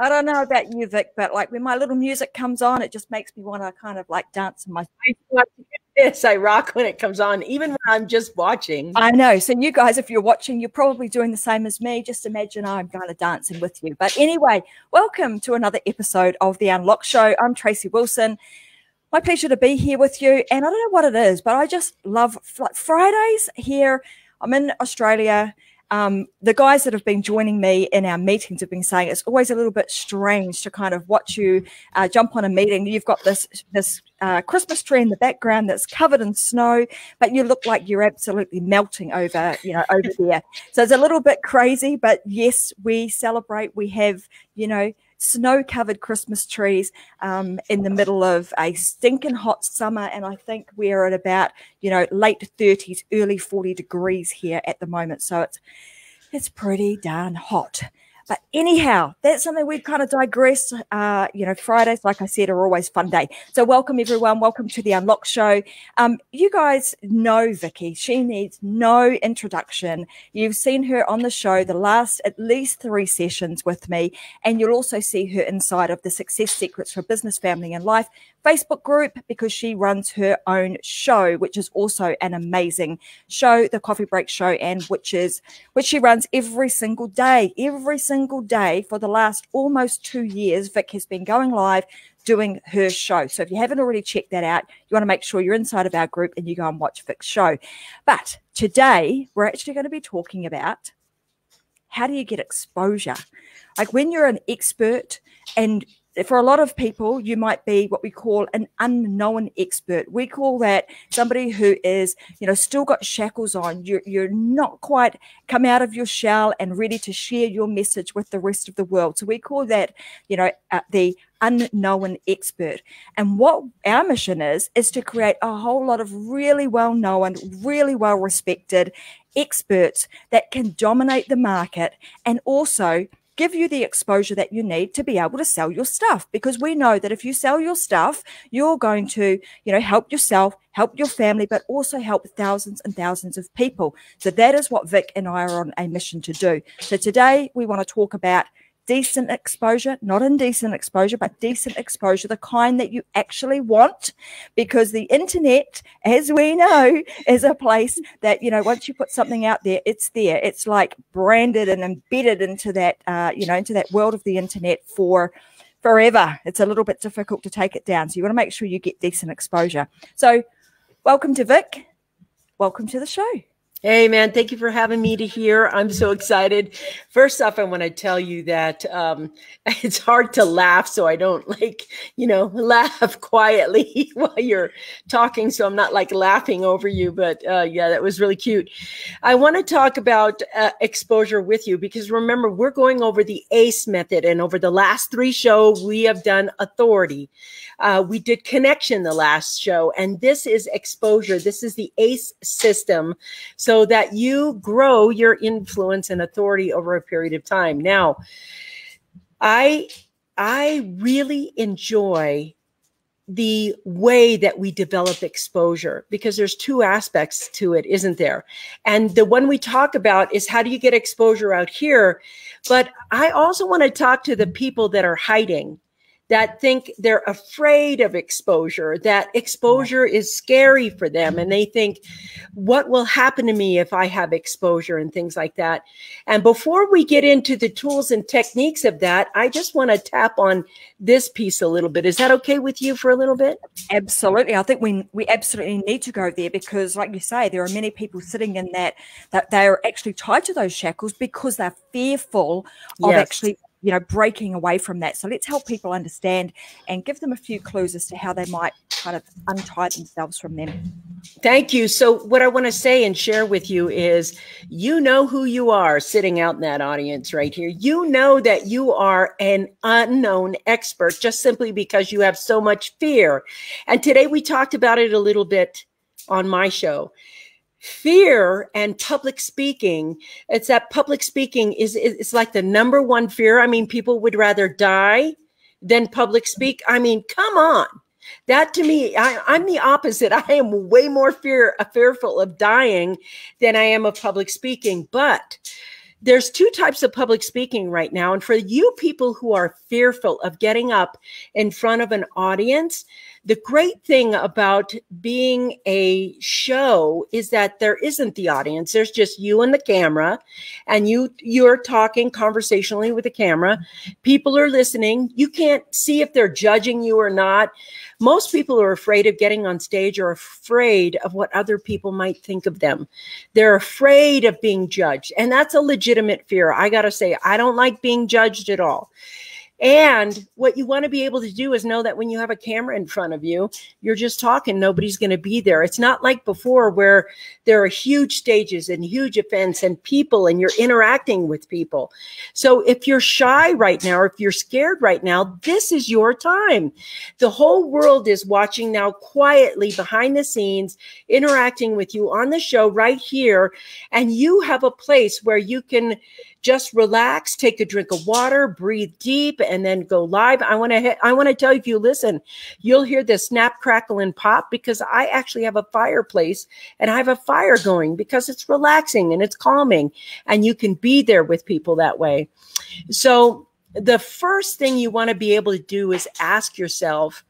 I don't know about you, Vic, but like when my little music comes on, it just makes me want to kind of like dance in my. Yes, I rock when it comes on, even when I'm just watching. I know. So you guys, if you're watching, you're probably doing the same as me. Just imagine I'm kind of dancing with you. But anyway, welcome to another episode of the Unlock Show. I'm Tracy Wilson. My pleasure to be here with you. And I don't know what it is, but I just love like Fridays here. I'm in Australia um, the guys that have been joining me in our meetings have been saying it's always a little bit strange to kind of watch you uh, jump on a meeting. You've got this this uh, Christmas tree in the background that's covered in snow, but you look like you're absolutely melting over, you know, over there. So it's a little bit crazy, but yes, we celebrate. We have, you know, snow covered Christmas trees um, in the middle of a stinking hot summer. And I think we're at about, you know, late 30s, early 40 degrees here at the moment. So it's, it's pretty darn hot. But anyhow, that's something we've kind of digressed. Uh, you know, Fridays, like I said, are always fun day. So welcome everyone. Welcome to the Unlock Show. Um, you guys know Vicky. She needs no introduction. You've seen her on the show the last at least three sessions with me, and you'll also see her inside of the Success Secrets for Business, Family, and Life Facebook group because she runs her own show, which is also an amazing show, the Coffee Break Show, and which is which she runs every single day, every single day for the last almost two years. Vic has been going live doing her show. So if you haven't already checked that out, you want to make sure you're inside of our group and you go and watch Vic's show. But today we're actually going to be talking about how do you get exposure? Like when you're an expert and for a lot of people, you might be what we call an unknown expert. We call that somebody who is, you know, still got shackles on. You're, you're not quite come out of your shell and ready to share your message with the rest of the world. So we call that, you know, uh, the unknown expert. And what our mission is, is to create a whole lot of really well known, really well respected experts that can dominate the market and also give you the exposure that you need to be able to sell your stuff. Because we know that if you sell your stuff you're going to you know help yourself help your family but also help thousands and thousands of people. So that is what vic and i are on a mission to do. So today we want to talk about decent exposure, not indecent exposure, but decent exposure, the kind that you actually want. Because the internet, as we know, is a place that, you know, once you put something out there, it's there. It's like branded and embedded into that, uh, you know, into that world of the internet for forever. It's a little bit difficult to take it down. So you want to make sure you get decent exposure. So welcome to Vic. Welcome to the show. Hey, man, thank you for having me to here. I'm so excited. First off, I want to tell you that um, it's hard to laugh, so I don't like, you know, laugh quietly while you're talking. So I'm not like laughing over you, but uh, yeah, that was really cute. I want to talk about uh, exposure with you because remember, we're going over the ACE method, and over the last three shows, we have done authority. Uh, we did connection the last show, and this is exposure. This is the ACE system so that you grow your influence and authority over a period of time. Now, I I really enjoy the way that we develop exposure because there's two aspects to it isn't there and the one we talk about is how do you get exposure out here but i also want to talk to the people that are hiding that think they're afraid of exposure, that exposure is scary for them. And they think, what will happen to me if I have exposure and things like that. And before we get into the tools and techniques of that, I just want to tap on this piece a little bit. Is that okay with you for a little bit? Absolutely. I think we, we absolutely need to go there because, like you say, there are many people sitting in that, that they're actually tied to those shackles because they're fearful of yes. actually you know, breaking away from that. So let's help people understand and give them a few clues as to how they might kind of untie themselves from them. Thank you. So, what I want to say and share with you is you know who you are sitting out in that audience right here. You know that you are an unknown expert just simply because you have so much fear. And today we talked about it a little bit on my show fear and public speaking. It's that public speaking is it's like the number one fear. I mean people would rather die than public speak. I mean come on. That to me I, i'm the opposite. I am way more fear uh, fearful of dying than i am of public speaking. But there's two types of public speaking right now. And for you people who are fearful of getting up in front of an audience, the great thing about being a show is that there isn't the audience. There's just you and the camera and you you're talking conversationally with the camera. People are listening. You can't see if they're judging you or not. Most people are afraid of getting on stage or afraid of what other people might think of them. They're afraid of being judged. And that's a legitimate fear. I got to say, I don't like being judged at all. And what you want to be able to do is know that when you have a camera in front of you, you're just talking, nobody's going to be there. It's not like before where there are huge stages and huge events and people and you're interacting with people. So if you're shy right now, or if you're scared right now, this is your time. The whole world is watching now quietly behind the scenes, interacting with you on the show right here. And you have a place where you can just relax, take a drink of water, breathe deep, and then go live. I want to I want to tell you if you listen, you'll hear the snap, crackle, and pop because I actually have a fireplace and I have a fire going because it's relaxing and it's calming, and you can be there with people that way. So the first thing you want to be able to do is ask yourself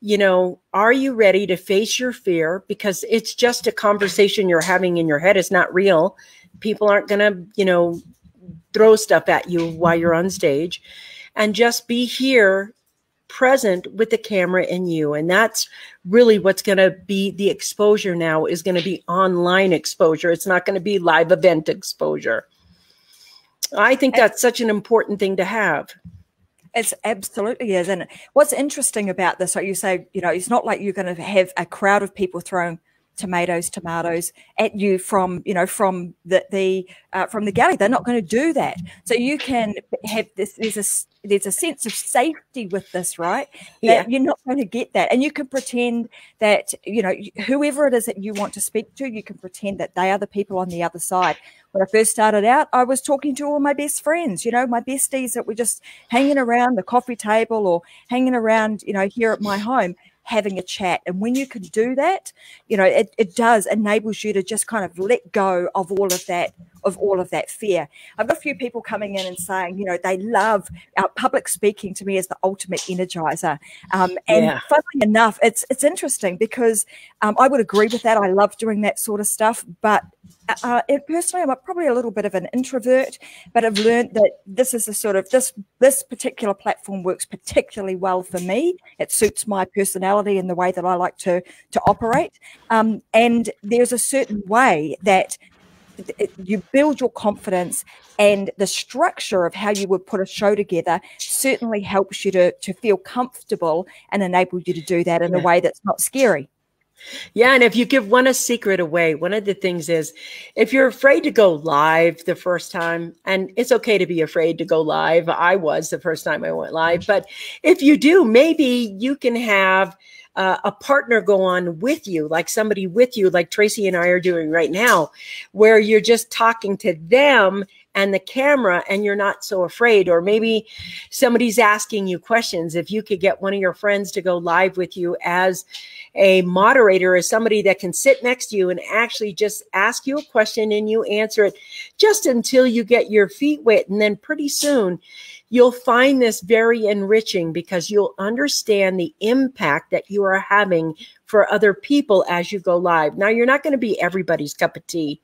you know, are you ready to face your fear? Because it's just a conversation you're having in your head. It's not real. People aren't going to, you know, throw stuff at you while you're on stage and just be here present with the camera and you. And that's really what's going to be the exposure now is going to be online exposure. It's not going to be live event exposure. I think that's such an important thing to have. It's absolutely is. And what's interesting about this like you say you know it's not like you're going to have a crowd of people throwing tomatoes, tomatoes at you from you know from the the uh, from the galley. They're not going to do that. So you can have this. There's a there's a sense of safety with this, right? Yeah. That you're not going to get that, and you can pretend that you know whoever it is that you want to speak to, you can pretend that they are the people on the other side. When I first started out, I was talking to all my best friends, you know, my besties that were just hanging around the coffee table or hanging around, you know, here at my home having a chat. And when you can do that, you know, it, it does enables you to just kind of let go of all of that, of all of that fear. I've got a few people coming in and saying, you know, they love our public speaking to me as the ultimate energizer. Um, and yeah. funnily enough, it's it's interesting because um, I would agree with that. I love doing that sort of stuff, but uh, personally, I'm probably a little bit of an introvert, but I've learned that this is the sort of this this particular platform works particularly well for me. It suits my personality and the way that I like to to operate. Um, and there's a certain way that it, you build your confidence and the structure of how you would put a show together certainly helps you to to feel comfortable and enable you to do that in yeah. a way that's not scary. Yeah, and if you give one a secret away, one of the things is if you're afraid to go live the first time, and it's okay to be afraid to go live. I was the first time I went live, but if you do, maybe you can have uh, a partner go on with you, like somebody with you, like Tracy and I are doing right now, where you're just talking to them and the camera and you're not so afraid. Or maybe somebody's asking you questions. If you could get one of your friends to go live with you as a moderator as somebody that can sit next to you and actually just ask you a question and you answer it just until you get your feet wet. And then pretty soon you'll find this very enriching because you'll understand the impact that you are having for other people as you go live. Now, you're not going to be everybody's cup of tea.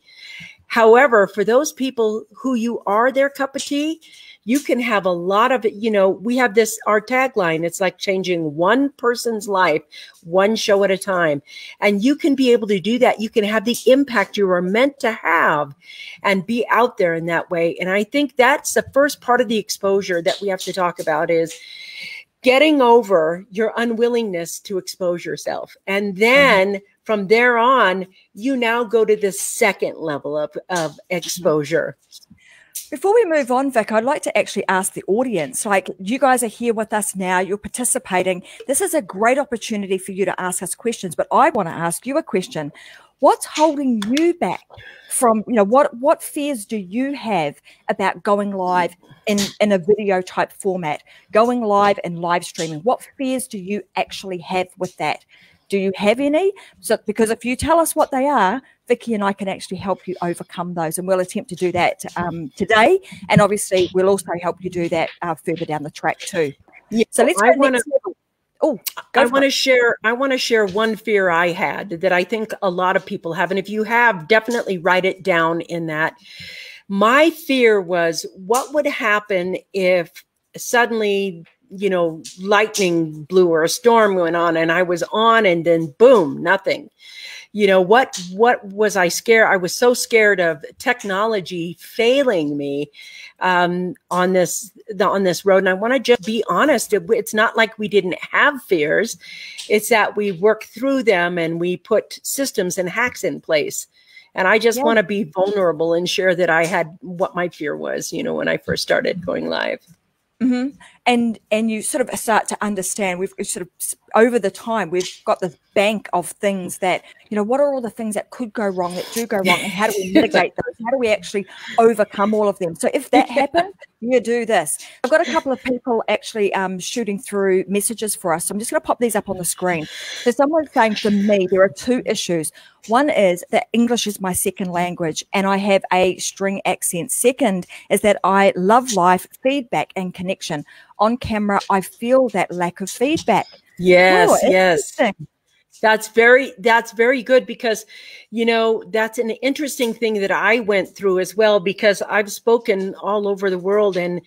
However, for those people who you are their cup of tea, you can have a lot of. You know, we have this, our tagline, it's like changing one person's life, one show at a time. And you can be able to do that. You can have the impact you are meant to have and be out there in that way. And I think that's the first part of the exposure that we have to talk about is getting over your unwillingness to expose yourself. And then mm-hmm. from there on, you now go to the second level of, of exposure. Before we move on, Vic, I'd like to actually ask the audience like, you guys are here with us now, you're participating. This is a great opportunity for you to ask us questions, but I want to ask you a question. What's holding you back from, you know, what, what fears do you have about going live in, in a video type format, going live and live streaming? What fears do you actually have with that? Do you have any? So, because if you tell us what they are, Vicky and I can actually help you overcome those, and we'll attempt to do that um, today. And obviously, we'll also help you do that uh, further down the track too. Yeah, so let's go I wanna, Oh, I want to share. I want to share one fear I had that I think a lot of people have, and if you have, definitely write it down in that. My fear was what would happen if suddenly you know, lightning blew or a storm went on and I was on and then boom, nothing. You know, what what was I scared? I was so scared of technology failing me um, on this the, on this road. And I want to just be honest. It, it's not like we didn't have fears. It's that we work through them and we put systems and hacks in place. And I just yeah. want to be vulnerable and share that I had what my fear was, you know, when I first started going live. Mm-hmm. And and you sort of start to understand. We've sort of over the time we've got this bank of things that you know. What are all the things that could go wrong, that do go wrong, and how do we mitigate those? How do we actually overcome all of them? So if that happens, you do this. I've got a couple of people actually um, shooting through messages for us. So I'm just going to pop these up on the screen. So someone's saying to me, there are two issues. One is that English is my second language and I have a string accent. Second is that I love life, feedback, and connection. On camera, I feel that lack of feedback. Yes, oh, yes. That's very that's very good because you know that's an interesting thing that I went through as well because I've spoken all over the world and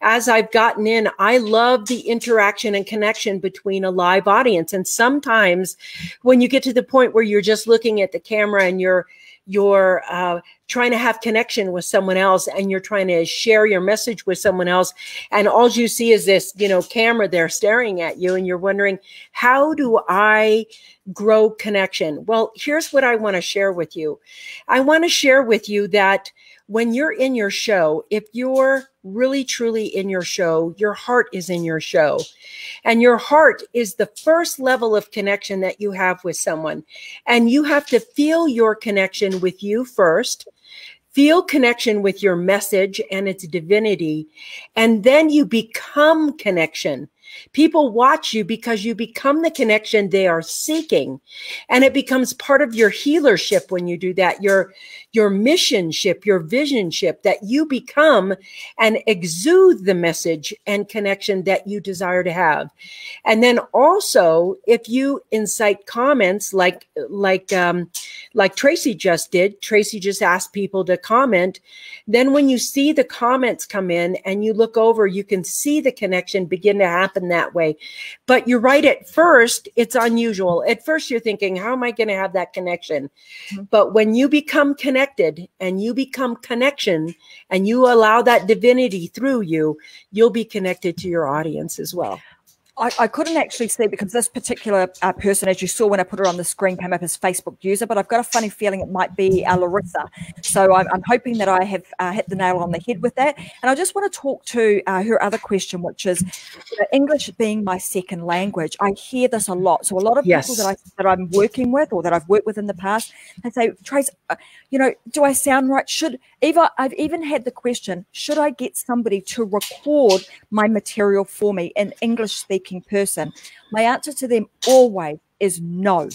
as I've gotten in I love the interaction and connection between a live audience and sometimes when you get to the point where you're just looking at the camera and you're you're uh, trying to have connection with someone else and you're trying to share your message with someone else. And all you see is this you know camera there staring at you and you're wondering how do i grow connection? Well here's what i want to share with you. I want to share with you that when you're in your show, if you're really truly in your show, your heart is in your show. And your heart is the first level of connection that you have with someone. And you have to feel your connection with you first. Feel connection with your message and its divinity. And then you become connection People watch you because you become the connection they are seeking. And it becomes part of your healership when you do that, your, your missionship, your visionship, that you become and exude the message and connection that you desire to have. And then also, if you incite comments like, like, um, like Tracy just did, Tracy just asked people to comment. Then when you see the comments come in and you look over, you can see the connection begin to happen that way. But you're right. At first, it's unusual. At first, you're thinking, how am I going to have that connection? Mm-hmm. But when you become connected and you become connection and you allow that divinity through you, you'll be connected to your audience as well. I, I, couldn't actually see because this particular uh, person, as you saw when I put her on the screen, came up as Facebook user, but I've got a funny feeling it might be uh, Larissa. So I'm, I'm, hoping that I have uh, hit the nail on the head with that. And I just want to talk to uh, her other question, which is you know, English being my second language. I hear this a lot. So a lot of yes. people that, I, that I'm working with or that I've worked with in the past, they say, Trace, uh, you know, do I sound right? Should Eva, I've even had the question, should I get somebody to record my material for me an English speaking? person? My answer to them always is no.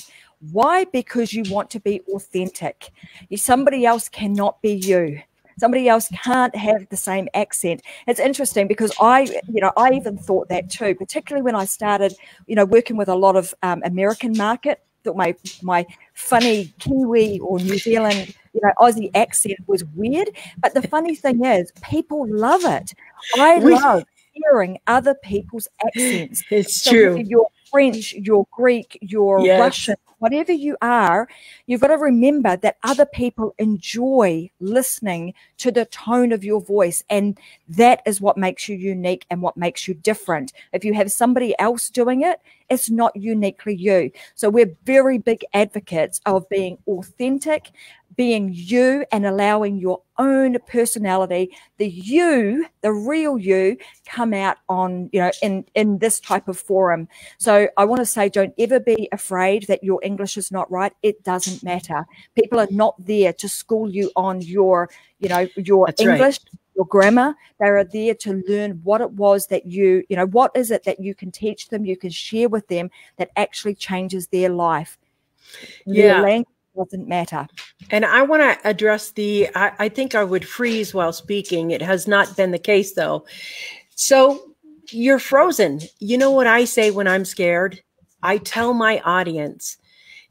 Why? Because you want to be authentic. Somebody else cannot be you. Somebody else can't have the same accent. It's interesting because I, you know, I even thought that too, particularly when I started, you know, working with a lot of um, American market. Thought my my funny Kiwi or New Zealand, you know, Aussie accent was weird. But the funny thing is, people love it. I love hearing other people's accents. It's so true. Your French, your Greek, your yes. Russian, whatever you are, you've got to remember that other people enjoy listening to the tone of your voice. And that is what makes you unique and what makes you different. If you have somebody else doing it, it's not uniquely you. So we're very big advocates of being authentic, being you and allowing your own personality, the you, the real you, come out on, you know, in, in this type of forum. So I want to say, don't ever be afraid that your English is not right. It doesn't matter. People are not there to school you on your, you know, your That's English. Right your grammar. They are there to learn what it was that you, you know, what is it that you can teach them, you can share with them that actually changes their life. Yeah. Their language doesn't matter. And I want to address the, I, I think I would freeze while speaking. It has not been the case though. So you're frozen. You know what I say when I'm scared? I tell my audience,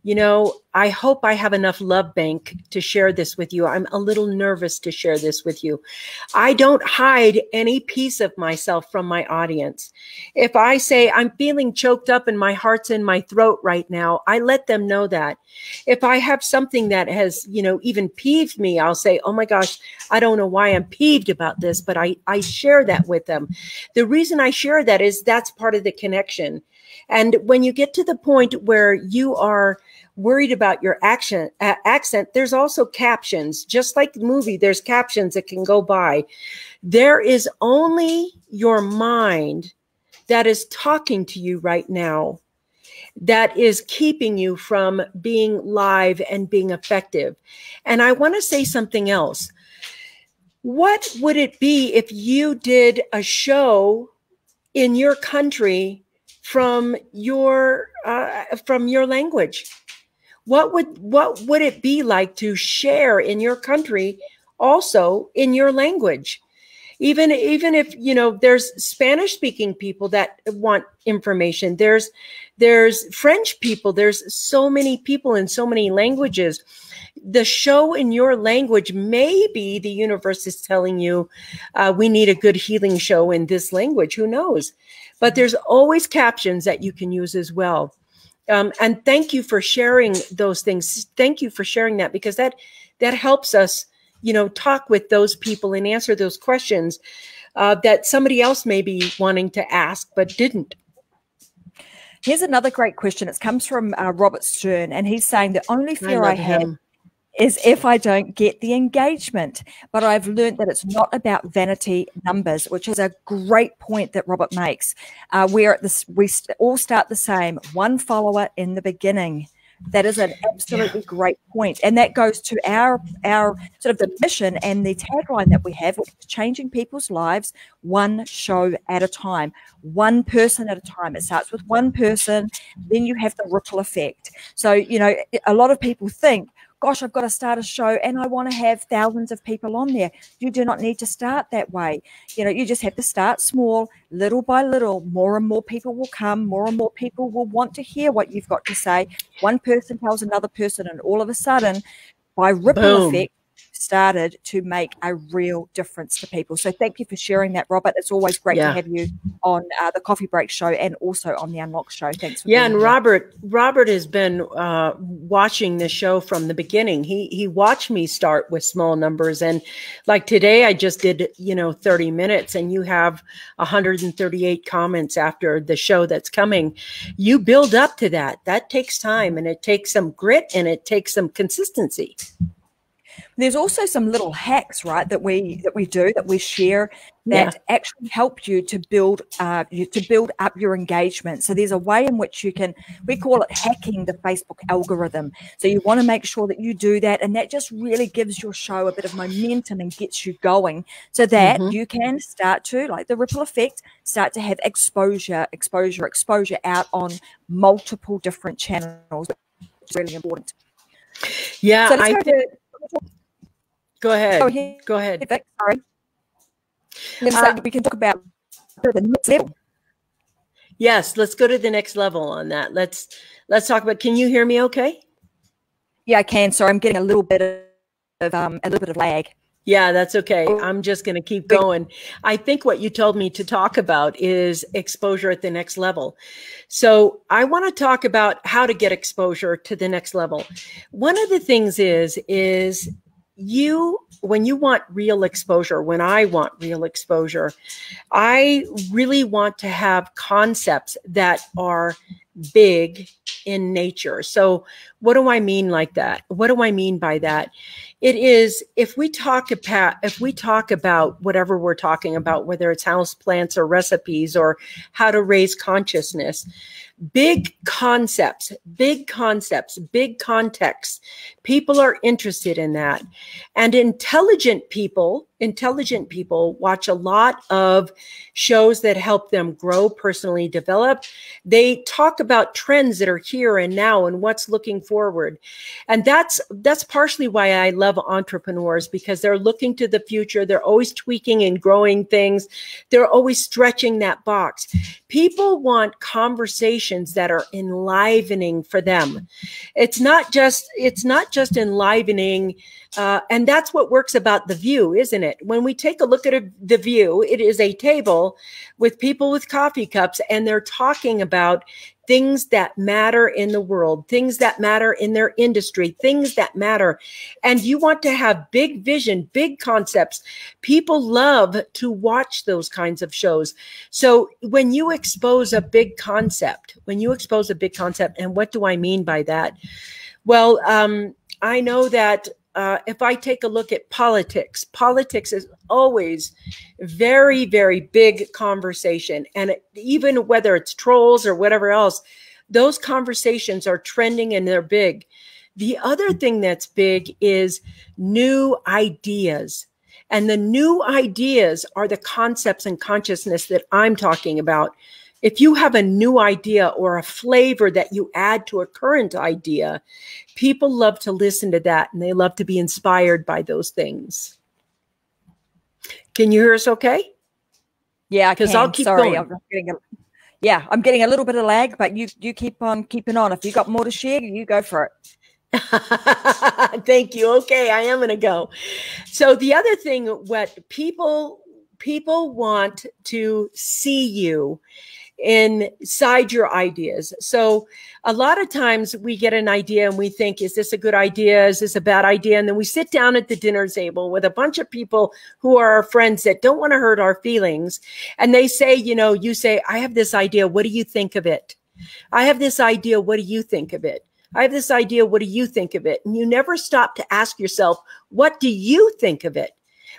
you know, I hope I have enough love bank to share this with you. I'm a little nervous to share this with you. I don't hide any piece of myself from my audience. If I say I'm feeling choked up and my heart's in my throat right now, I let them know that. If I have something that has, you know, even peeved me, I'll say, "Oh my gosh, I don't know why I'm peeved about this," but I I share that with them. The reason I share that is that's part of the connection. And when you get to the point where you are worried about your action uh, accent, there's also captions. Just like the movie, there's captions that can go by. There is only your mind that is talking to you right now that is keeping you from being live and being effective. And I want to say something else. What would it be if you did a show in your country from your uh, from your language? What would what would it be like to share in your country also in your language? Even even if you know there's Spanish speaking people that want information, there's there's French people, there's so many people in so many languages the show in your language, maybe the universe is telling you uh, we need a good healing show in this language. Who knows? But there's always captions that you can use as well. Um, and thank you for sharing those things. Thank you for sharing that because that that helps us, you know, talk with those people and answer those questions uh, that somebody else may be wanting to ask but didn't. Here's another great question. It comes from uh, Robert Stern, and he's saying the only fear I, I have is if I don't get the engagement. But I've learned that it's not about vanity numbers, which is a great point that Robert makes. Uh, we're at this, we all start the same, one follower in the beginning. That is an absolutely yeah. great point, and that goes to our our sort of the mission and the tagline that we have, which is changing people's lives one show at a time, one person at a time. It starts with one person, then you have the ripple effect. So you know, a lot of people think gosh, I've got to start a show and I want to have thousands of people on there. You do not need to start that way. You know, you just have to start small, little by little. More and more people will come, more and more people will want to hear what you've got to say. One person tells another person, and all of a sudden, by ripple Boom. effect, started to make a real difference to people. So thank you for sharing that, Robert. It's always great yeah. to have you on uh, the Coffee Break Show and also on the Unlock Show. Thanks. yeah, and here. Robert, Robert has been uh, watching the show from the beginning. He he watched me start with small numbers, and like today, I just did you know thirty minutes, and you have 138 comments after the show that's coming. You build up to that. That takes time, and it takes some grit, and it takes some consistency. There's also some little hacks, right, that we that we do that we share that yeah. actually help you to build uh, you to build up your engagement. So there's a way in which you can we call it hacking the Facebook algorithm. So you want to make sure that you do that, and that just really gives your show a bit of momentum and gets you going, so that mm-hmm. you can start to like the ripple effect, start to have exposure, exposure, exposure out on multiple different channels. Which is really important. Yeah, so I think. Go ahead. Oh, Go ahead. Sorry. Uh, we can talk about the next level. Yes, let's go to the next level on that. Let's let's talk about. Can you hear me? Okay. Yeah, I can. Sorry, I'm getting a little bit of um, a little bit of lag. Yeah, that's okay. Oh. I'm just going to keep going. I think what you told me to talk about is exposure at the next level. So I want to talk about how to get exposure to the next level. One of the things is is you when you want real exposure when i want real exposure i really want to have concepts that are big in nature. So what do i mean like that? What do i mean by that? It is if we talk about if we talk about whatever we're talking about whether it's house plants or recipes or how to raise consciousness big concepts, big concepts, big context. People are interested in that. And intelligent people intelligent people watch a lot of shows that help them grow personally develop. They talk about trends that are here and now and what's looking forward. And that's that's partially why i love entrepreneurs because they're looking to the future. They're always tweaking and growing things. They're always stretching that box. People want conversations that are enlivening for them. It's not just it's not just enlivening uh, and that's what works about the view, isn't it? When we take a look at a, the view, it is a table with people with coffee cups, and they're talking about things that matter in the world, things that matter in their industry, things that matter. And you want to have big vision, big concepts. People love to watch those kinds of shows. So when you expose a big concept, when you expose a big concept, and what do I mean by that? Well, um, I know that uh, if I take a look at politics, politics is always very, very big conversation. And even whether it's trolls or whatever else, those conversations are trending and they're big. The other thing that's big is new ideas. And the new ideas are the concepts and consciousness that I'm talking about. If you have a new idea or a flavor that you add to a current idea, people love to listen to that and they love to be inspired by those things. Can you hear us okay? Yeah, because I'll keep Sorry, going. I'm getting a, yeah, I'm getting a little bit of lag, but you you keep on keeping on. If you got more to share, you go for it. Thank you. Okay, I am going to go. So the other thing, what people people want to see you inside your ideas. So a lot of times we get an idea and we think, is this a good idea? Is this a bad idea? And then we sit down at the dinner table with a bunch of people who are our friends that don't want to hurt our feelings. And they say, you know, you say, I have this idea. What do you think of it? I have this idea. What do you think of it? I have this idea. What do you think of it? And you never stop to ask yourself, what do you think of it?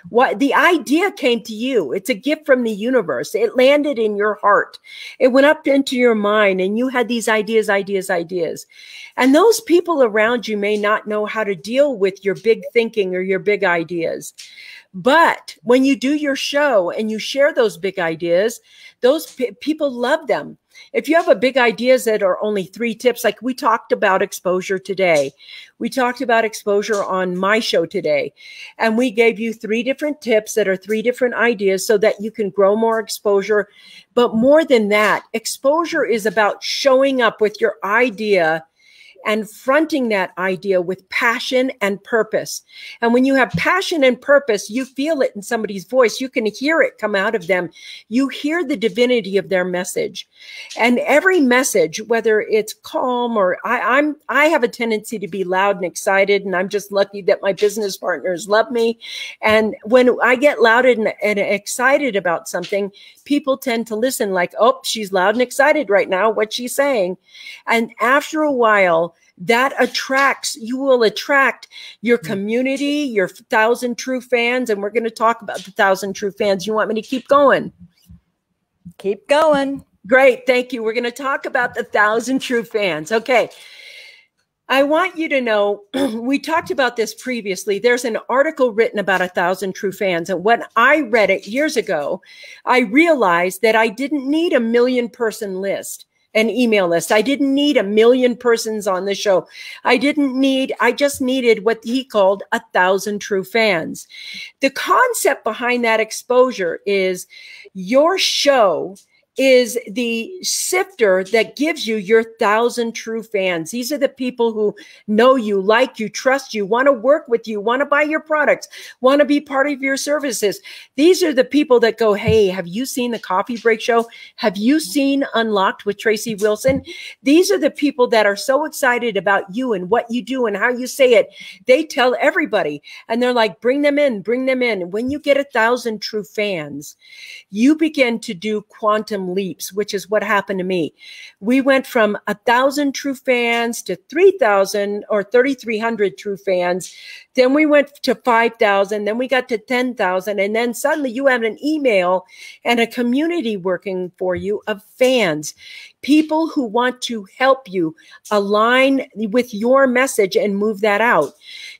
What the idea came to you. It's a gift from the universe. It landed in your heart. It went up into your mind and you had these ideas, ideas, ideas. And those people around you may not know how to deal with your big thinking or your big ideas. But when you do your show and you share those big ideas, those people love them. If you have a big ideas that are only three tips, like we talked about exposure today, we talked about exposure on my show today, and we gave you three different tips that are three different ideas so that you can grow more exposure. But more than that, exposure is about showing up with your idea and fronting that idea with passion and purpose. And when you have passion and purpose, you feel it in somebody's voice. You can hear it come out of them. You hear the divinity of their message. And every message, whether it's calm or I, I'm, I have a tendency to be loud and excited. And I'm just lucky that my business partners love me. And when I get loud and, and excited about something, people tend to listen like, oh, she's loud and excited right now. What's she saying? And after a while, that attracts, you will attract your hmm. community, your thousand true fans. And we're going to talk about the thousand true fans. You want me to keep going? Keep going. Great. Thank you. We're going to talk about the thousand true fans. Okay. I want you to know we talked about this previously. There's an article written about a thousand true fans. And when I read it years ago, I realized that I didn't need a million person list an email list. I didn't need a million persons on the show. I didn't need, I just needed what he called a thousand true fans. The concept behind that exposure is your show is the sifter that gives you your thousand true fans. These are the people who know you, like you, trust you, want to work with you, want to buy your products, want to be part of your services. These are the people that go, Hey, have you seen the coffee break show? Have you seen Unlocked with Tracy Wilson? These are the people that are so excited about you and what you do and how you say it. They tell everybody and they're like, bring them in, bring them in. When you get a thousand true fans, you begin to do quantum leaps, which is what happened to me. We went from a thousand true fans to 3,000 or 3,300 true fans. Then we went to 5,000. Then we got to 10,000. And then suddenly you have an email and a community working for you of fans people who want to help you align with your message and move that out.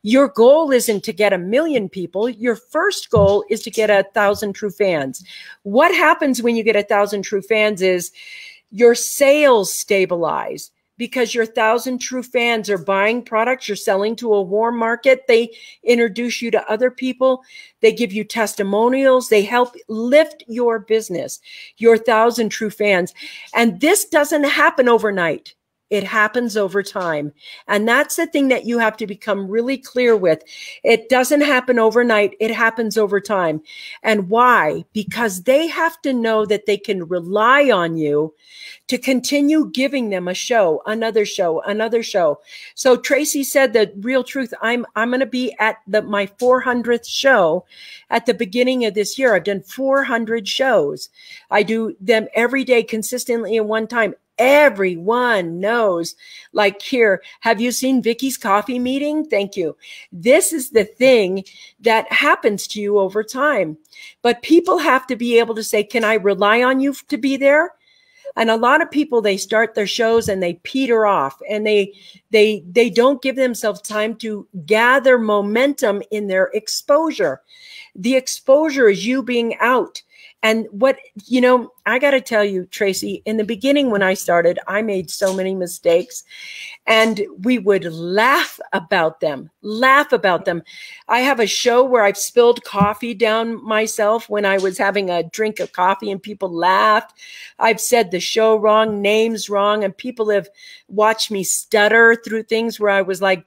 Your goal isn't to get a million people. Your first goal is to get a thousand true fans. What happens when you get a thousand true fans is your sales stabilize because your thousand true fans are buying products you're selling to a warm market. They introduce you to other people. They give you testimonials. They help lift your business, your thousand true fans. And this doesn't happen overnight. It happens over time. And that's the thing that you have to become really clear with. It doesn't happen overnight. It happens over time. And why? Because they have to know that they can rely on you to continue giving them a show, another show, another show. So Tracy said the real truth. I'm, I'm going to be at the, my 400th show at the beginning of this year. I've done 400 shows. I do them every day consistently in one time everyone knows. Like here have you seen vicky's coffee meeting? Thank you. This is the thing that happens to you over time. But people have to be able to say can i rely on you to be there? And a lot of people they start their shows and they peter off and they they they don't give themselves time to gather momentum in their exposure. The exposure is you being out and what, you know, I got to tell you, Tracy, in the beginning when I started, I made so many mistakes and we would laugh about them, laugh about them. I have a show where I've spilled coffee down myself when I was having a drink of coffee and people laughed. I've said the show wrong, names wrong, and people have watched me stutter through things where I was like,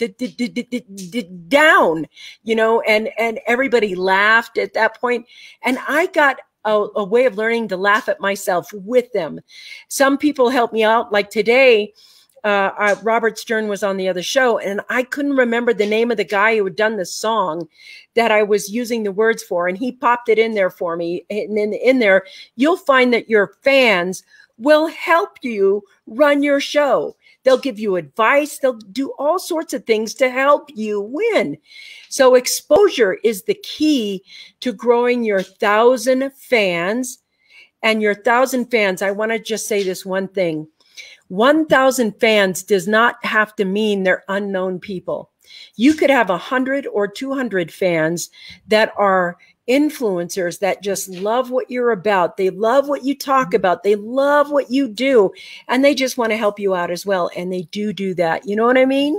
down, you know, and, and everybody laughed at that point. And I got a, a way of learning to laugh at myself with them. Some people help me out. Like today, uh, uh, Robert Stern was on the other show, and I couldn't remember the name of the guy who had done the song that I was using the words for, and he popped it in there for me. And in, in there, you'll find that your fans will help you run your show. They'll give you advice. They'll do all sorts of things to help you win. So exposure is the key to growing your thousand fans and your thousand fans. I want to just say this one thing. 1,000 fans does not have to mean they're unknown people. You could have 100 or 200 fans that are influencers that just love what you're about. They love what you talk mm-hmm. about. They love what you do. And they just want to help you out as well. And they do do that. You know what I mean?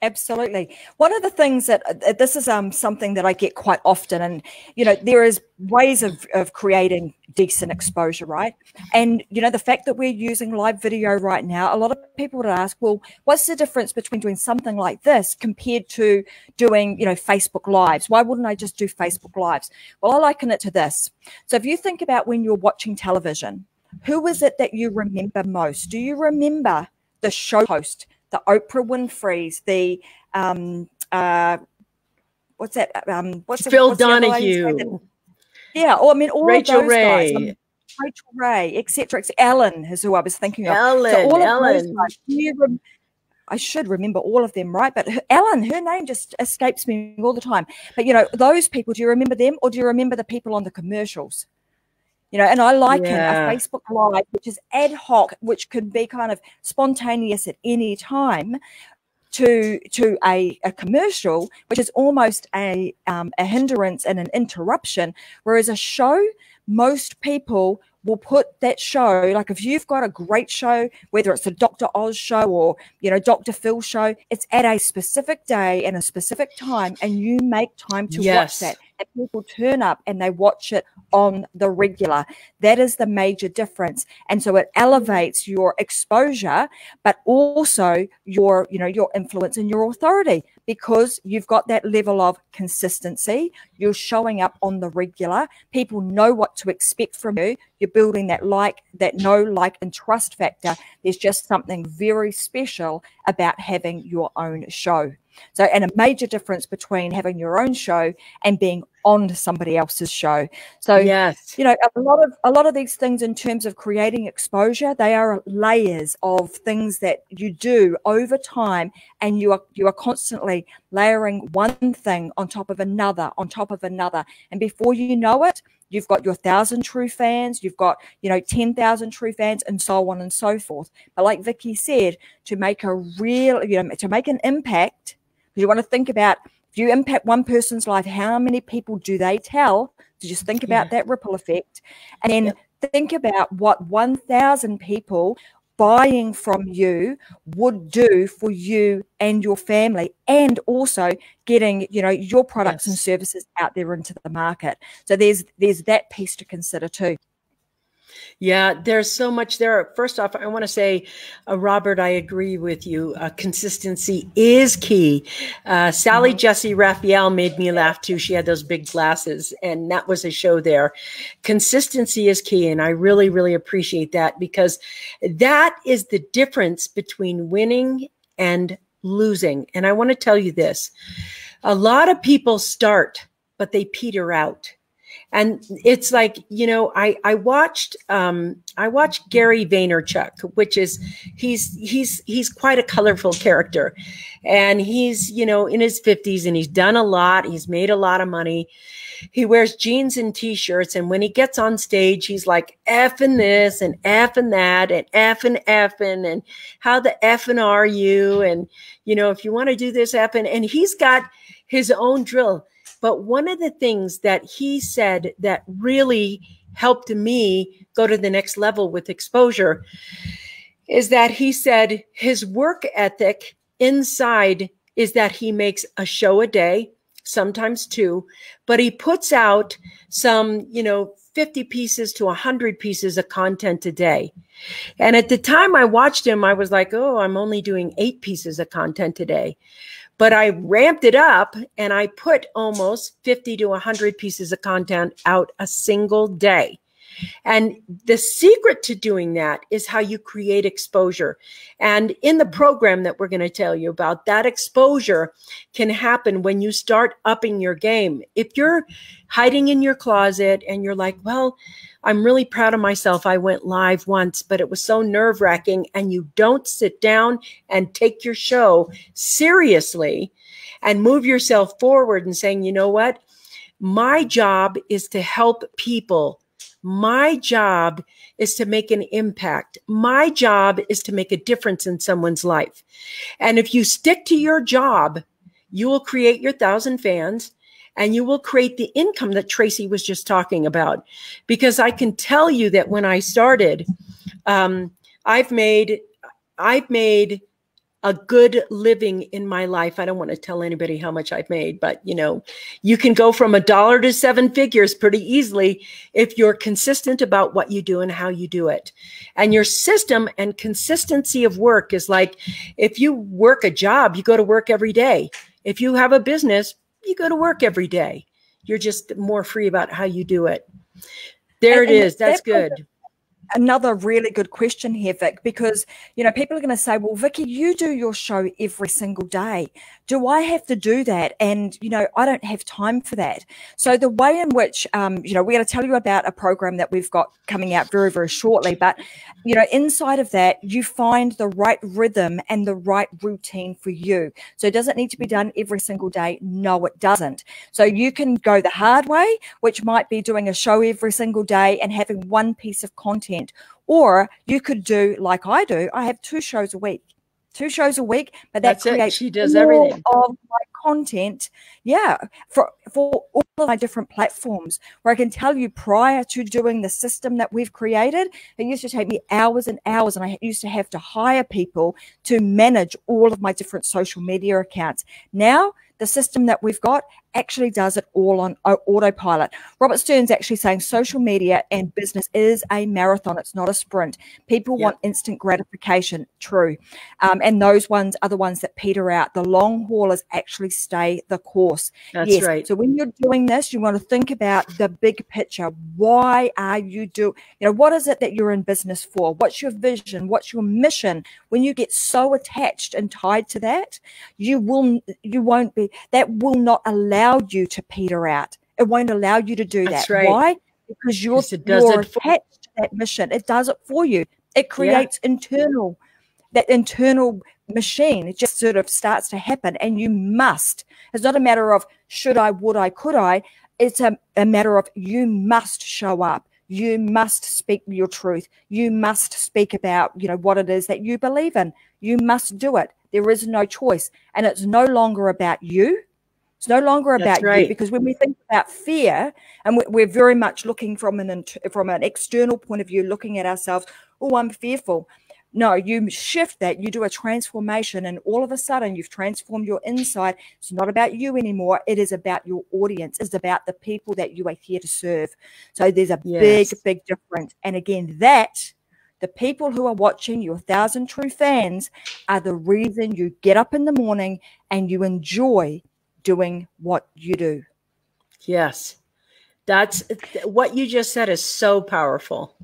Absolutely. One of the things that uh, this is um, something that I get quite often, and you know, there is ways of, of creating decent exposure, right? And you know, the fact that we're using live video right now, a lot of people would ask, well, what's the difference between doing something like this compared to doing, you know, Facebook lives? Why wouldn't I just do Facebook lives? Well, I liken it to this. So if you think about when you're watching television, who is it that you remember most? Do you remember the show host? The Oprah Winfrey's, the um, uh, what's that? Um, what's Phil what's Donahue? Yeah, oh, I mean all Rachael of those Ray. guys. I mean, Rachael Ray, etc. Ellen is who I was thinking of. Ellen, so all Ellen. Guys, rem- I should remember all of them, right? But her, Ellen, her name just escapes me all the time. But you know, those people, do you remember them, or do you remember the people on the commercials? You know and i liken yeah. a facebook live which is ad hoc which can be kind of spontaneous at any time to to a, a commercial which is almost a um, a hindrance and an interruption whereas a show most people will put that show like if you've got a great show whether it's a dr oz show or you know dr phil show it's at a specific day and a specific time and you make time to yes. watch that and people turn up and they watch it on the regular. That is the major difference. And so it elevates your exposure, but also your, you know, your influence and your authority because you've got that level of consistency. You're showing up on the regular. People know what to expect from you. You're building that like, that know, like, and trust factor. There's just something very special about having your own show. So, and a major difference between having your own show and being on somebody else's show. So yes, you know, a lot of a lot of these things in terms of creating exposure, they are layers of things that you do over time, and you are you are constantly layering one thing on top of another, on top of another, and before you know it, you've got your thousand true fans, you've got, you know, 10,000 true fans and so on and so forth. But like Vicky said, to make a real, you know, to make an impact, you want to think about if you impact one person's life, how many people do they tell? To just think about yeah. that ripple effect. And then yeah. think about what 1,000 people buying from you would do for you and your family and also getting you know your products yes. and services out there into the market so there's there's that piece to consider too yeah, there's so much there. First off, I want to say, uh, Robert, I agree with you. Uh, consistency is key. Uh, Sally mm-hmm. Jessy Raphael made me laugh too. She had those big glasses, and that was a show there. Consistency is key, and I really, really appreciate that because that is the difference between winning and losing. And I want to tell you this a lot of people start, but they peter out and it's like you know i i watched um i watched gary vaynerchuk which is he's he's he's quite a colorful character. And he's you know in his 50s and he's done a lot. He's made a lot of money. He wears jeans and t-shirts. And when he gets on stage he's like f effing this and f effing that and f effing effing and and how the f effing are you? And you know if you want to do this effing and he's got his own drill but one of the things that he said that really helped me go to the next level with exposure is that he said his work ethic inside is that he makes a show a day, sometimes two, but he puts out some, you know, 50 pieces to 100 pieces of content a day. And at the time I watched him, I was like, oh, I'm only doing eight pieces of content a day but I ramped it up and I put almost 50 to 100 pieces of content out a single day. And the secret to doing that is how you create exposure. And in the program that we're going to tell you about, that exposure can happen when you start upping your game. If you're hiding in your closet and you're like, well, I'm really proud of myself. I went live once, but it was so nerve wracking. And you don't sit down and take your show seriously and move yourself forward and saying, you know what? My job is to help people. My job is to make an impact. My job is to make a difference in someone's life. And if you stick to your job, you will create your thousand fans and you will create the income that Tracy was just talking about. Because I can tell you that when I started, um, I've made, I've made a good living in my life. I don't want to tell anybody how much I've made, but you know, you can go from a dollar to seven figures pretty easily if you're consistent about what you do and how you do it. And your system and consistency of work is like if you work a job, you go to work every day. If you have a business, you go to work every day. You're just more free about how you do it. There and, it is. That's good another really good question here, Vic, because you know people are going to say, "Well, Vicky, you do your show every single day. Do I have to do that?" And you know, I don't have time for that. So the way in which um, you know we're going to tell you about a program that we've got coming out very very shortly, but you know, inside of that, you find the right rhythm and the right routine for you. So does it need to be done every single day? No, it doesn't. So you can go the hard way, which might be doing a show every single day and having one piece of content. Or you could do like I do. I have two shows a week two shows a week, but that That's creates it. she does everything of my content. Yeah, for for all of my different platforms, where I can tell you prior to doing the system that we've created, it used to take me hours and hours, and I used to have to hire people to manage all of my different social media accounts. Now the system that we've got actually does it all on autopilot. Robert Stern's actually saying social media and business is a marathon. It's not a sprint. People yep. want instant gratification. True. Um, and those ones are the ones that peter out. The long haulers actually stay the course. That's yes. right. So when you're doing this, you want to think about the big picture. Why are you do, you know, what is it that you're in business for? What's your vision? What's your mission? When you get so attached and tied to that, you will, you won't be, that will not allow you to peter out. It won't allow you to do That's that. right. Why? Because you're, Because it does you're for- attached to that mission. It does it for you. It creates internal, that internal machine. It just sort of starts to happen, and you must. It's not a matter of should I, would I, could I. It's a, a matter of you must show up. You must speak your truth. You must speak about, you know, what it is that you believe in. You must do it. There is no choice. And it's no longer about you. It's no longer about right. you because when we think about fear, and we- we're very much looking from an from an external point of view, looking at ourselves. Oh, I'm fearful. No, you shift that. You do a transformation, and all of a sudden, you've transformed your inside. It's not about you anymore. It is about your audience. It's about the people that you are here to serve. So there's a Yes. big, big difference. And again, that the people who are watching, your thousand true fans, are the reason you get up in the morning and you enjoy doing what you do. Yes. That's what you just said is so powerful.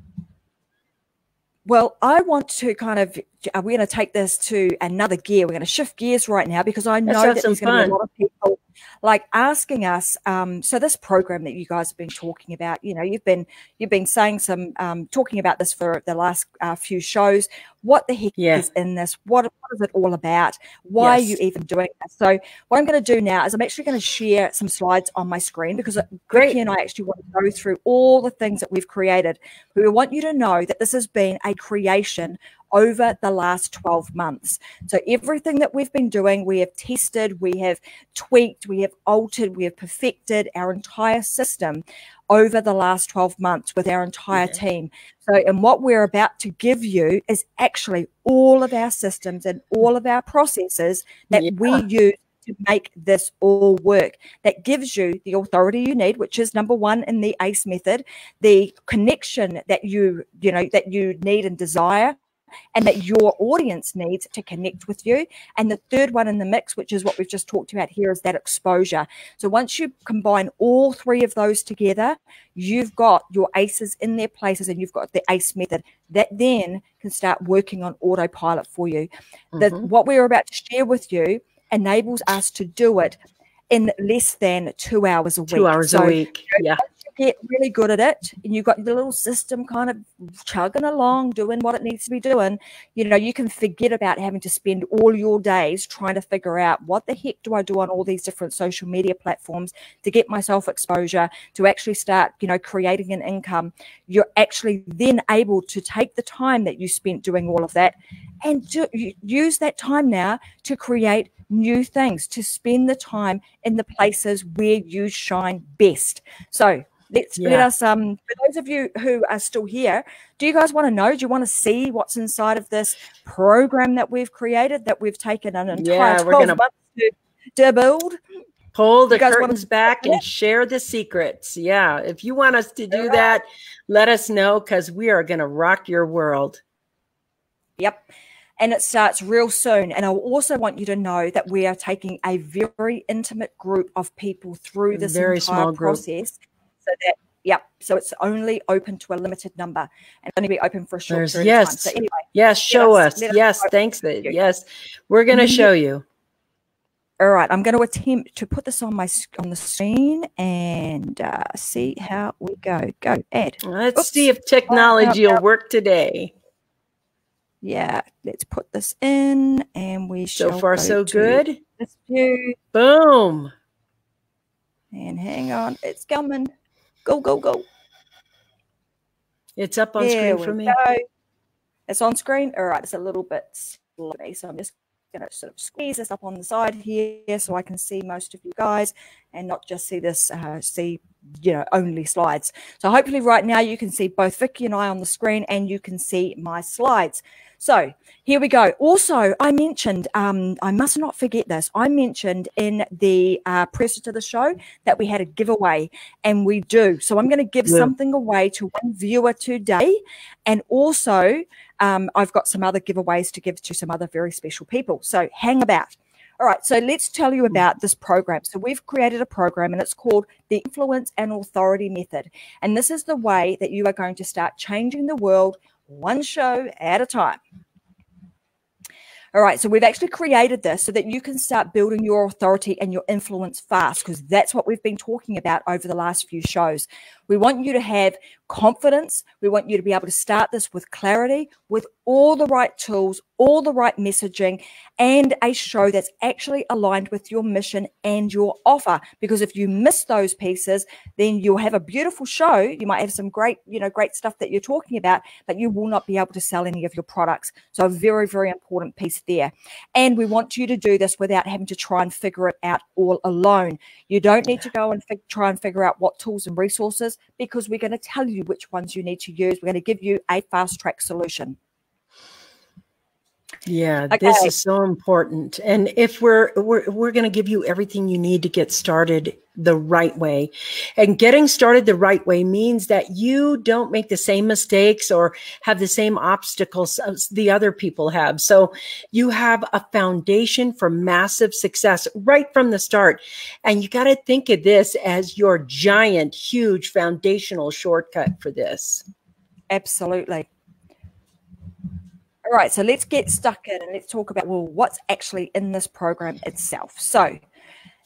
Well, I want to kind of, we're going to take this to another gear. We're going to shift gears right now because I know that there's going to be a lot of people like asking us. Um, so this program that you guys have been talking about, you know, you've been you've been saying some um, talking about this for the last uh, few shows. What the heck Yeah. is in this? What what is it all about? Why Yes. are you even doing this? So what I'm going to do now is I'm actually going to share some slides on my screen because Great. Vicky and I actually want to go through all the things that we've created. We want you to know that this has been a creation over the last 12 months. So everything that we've been doing, we have tested, we have tweaked, we have altered, we have perfected our entire system over the last 12 months with our entire Yeah. team. So, and what we're about to give you is actually all of our systems and all of our processes that Yeah. we use to make this all work. That gives you the authority you need, which is number one in the ACE method, the connection that you, you know, that you need and desire. And that your audience needs to connect with you. And the third one in the mix, which is what we've just talked about here, is that exposure. So once you combine all three of those together, you've got your aces in their places and you've got the ace method that then can start working on autopilot for you. That Mhm. what we're about to share with you enables us to do it in less than two hours a week. Two hours So a week. Yeah. Get really good at it and you've got the little system kind of chugging along doing what it needs to be doing you know you can forget about having to spend all your days trying to figure out what the heck do i do on all these different social media platforms to get myself exposure to actually start you know creating an income. You're actually then able to take the time that you spent doing all of that and do, use that time now to create new things to spend the time in the places where you shine best so let's let us um for those of you who are still here do you guys want to know do you want to see what's inside of this program that we've created that we've taken an entire Yeah, 12 we're gonna- months to, to build Pull the curtains back and share the secrets. Yeah. If you want us to do that, let us know because we are going to rock your world. Yep. And it starts real soon. And I also want you to know that we are taking a very intimate group of people through this very entire small group. process. So that, yep. So it's only open to a limited number and only be open for a short There's- period of time. yes. So anyway, Yes. Show us- us. Yes. Thanks. Yes. We're going to Mhm. show you. all right. I'm going to attempt to put this on my on the screen and uh, see how we go. Go, Ed. Let's Oops. see if technology will work today. Yeah, let's put this in and we So shall far, go so to good. This view. Boom. And hang on, it's coming. Go, go, go. It's up on There screen for me. go. It's on screen. All right, it's a little bit slow, so I'm just going to sort of squeeze this up on the side here so I can see most of you guys and not just see this, uh, see you know only slides. So hopefully right now you can see both Vicky and I on the screen, and you can see my slides. So here we go. Also, I mentioned, um, I must not forget this. I mentioned in the uh, press to the show that we had a giveaway, and we do. So I'm going to give Yeah. something away to one viewer today, and also um, I've got some other giveaways to give to some other very special people. So hang about. All right, so let's tell you about this program. So we've created a program and it's called the Influence and Authority Method. And this is the way that you are going to start changing the world one show at a time. All right, so we've actually created this so that you can start building your authority and your influence fast because that's what we've been talking about over the last few shows. We want you to have confidence. We want you to be able to start this with clarity, with all the right tools, all the right messaging, and a show that's actually aligned with your mission and your offer. Because if you miss those pieces, then you'll have a beautiful show. You might have some great, you know, great stuff that you're talking about, but you will not be able to sell any of your products. So a very, very important piece there. And we want you to do this without having to try and figure it out all alone. You don't need to go and try and figure out what tools and resources because we're going to tell you which ones you need to use. We're going to give you a fast track solution. Yeah, okay. this is so important. And if we're we're we're going to give you everything you need to get started the right way. And getting started the right way means that you don't make the same mistakes or have the same obstacles as the other people have. So you have a foundation for massive success right from the start. And you got to think of this as your giant, huge foundational shortcut for this. Absolutely. All right, so let's get stuck in and let's talk about well, what's actually in this program itself. So,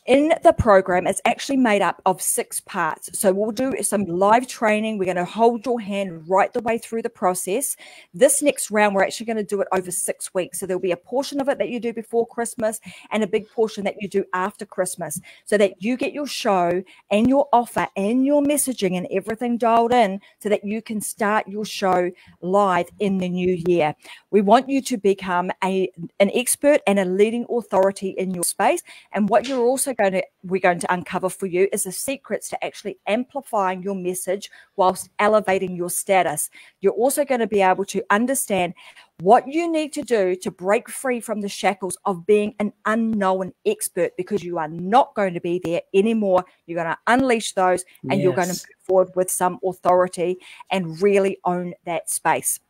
in the program, it's actually made up of six parts. So we'll do some live training. We're going to hold your hand right the way through the process. This next round, we're actually going to do it over six weeks. So there'll be a portion of it that you do before Christmas and a big portion that you do after Christmas so that you get your show and your offer and your messaging and everything dialed in so that you can start your show live in the new year. We want you to become a, an expert and a leading authority in your space. And what you're also going to we're going to uncover for you is the secrets to actually amplifying your message whilst elevating your status. You're also going to be able to understand what you need to do to break free from the shackles of being an unknown expert because you are not going to be there anymore. You're going to unleash those and yes. you're going to move forward with some authority and really own that space.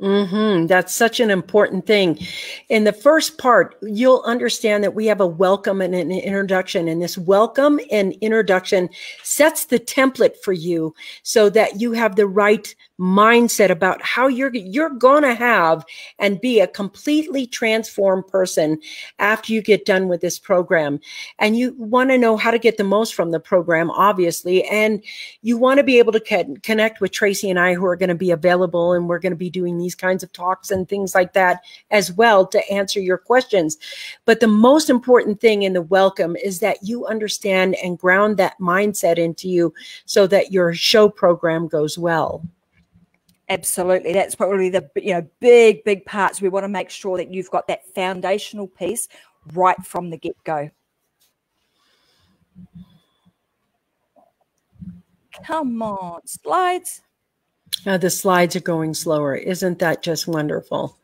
Mm-hmm. That's such an important thing. In the first part, you'll understand that we have a welcome and an introduction, and this welcome and introduction sets the template for you so that you have the right mindset about how you're you're going to have and be a completely transformed person after you get done with this program. And you want to know how to get the most from the program obviously and you want to be able to connect with Tracy and I who are going to be available and we're going to be doing these kinds of talks and things like that as well to answer your questions. But the most important thing in the welcome is that you understand and ground that mindset into you so that your show program goes well Absolutely. That's probably the you know big, big parts. We want to make sure that you've got that foundational piece right from the get-go. Come on, slides. Uh, the slides are going slower. Isn't that just wonderful?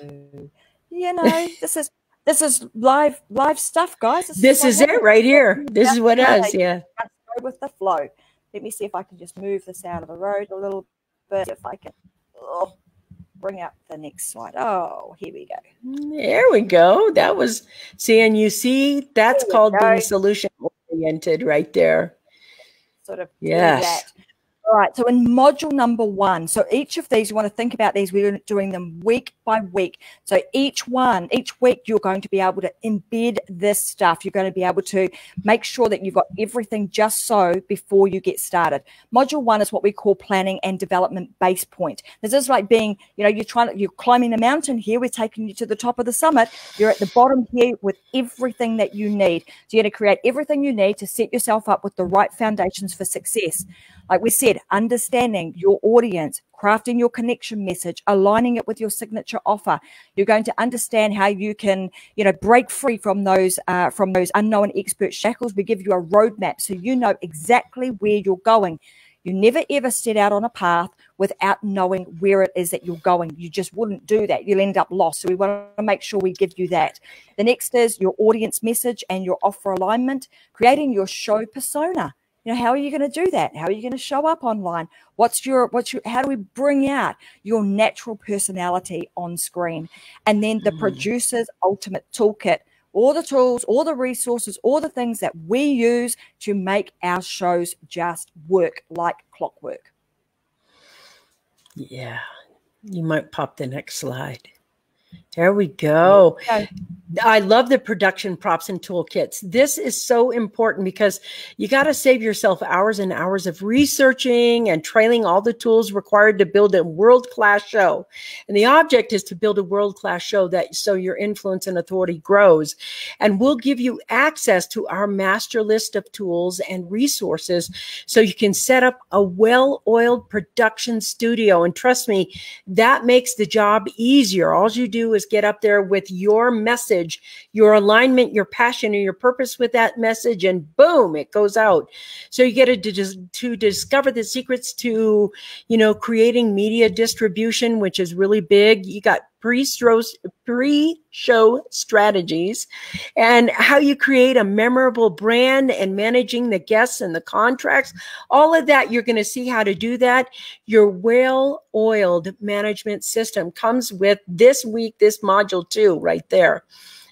You know, this is this is live live stuff, guys. This, this is, is it right here. This is what it is. yeah. With the flow. Let me see if I can just move this out of the road a little but if I can oh, bring up the next slide. Oh, here we go. There we go. That was CNUC. That's called being solution oriented right there. Sort of yes. All right. So in module number one, so each of these, you want to think about these, we're doing them week by week. So each one, each week, you're going to be able to embed this stuff. You're going to be able to make sure that you've got everything just so before you get started. Module one is what we call planning and development base point. This is like being, you know, you're trying to, you're climbing a mountain here. We're taking you to the top of the summit. You're at the bottom here with everything that you need. So you're going to create everything you need to set yourself up with the right foundations for success. Like we said, understanding your audience, crafting your connection message, aligning it with your signature offer. You're going to understand how you can, you know, break free from those uh, from those unknown expert shackles. We give you a roadmap so you know exactly where you're going. You never ever set out on a path without knowing where it is that you're going. You just wouldn't do that. You'll end up lost. So we want to make sure we give you that. The next is your audience message and your offer alignment, creating your show persona you know how are you going to do that? How are you going to show up online? What's your what's your how do we bring out your natural personality on screen? And then the mm. producer's ultimate toolkit. All the tools all the resources all the things that we use to make our shows just work like clockwork. Yeah. You might pop the next slide There we go. I love the production props and toolkits. This is so important because you got to save yourself hours and hours of researching and trailing all the tools required to build a world class show. And the object is to build a world class show that so your influence and authority grows. And we'll give you access to our master list of tools and resources so you can set up a well oiled production studio. And trust me, that makes the job easier. All you do is get up there with your message, your alignment, your passion, and your purpose with that message, and boom, it goes out. So you get to, to discover the secrets to, you know, creating media distribution, which is really big. You got pre-show pre-show strategies and how you create a memorable brand and managing the guests and the contracts. All of that you're going to see how to do that. Your well-oiled management system comes with this week this module too right there.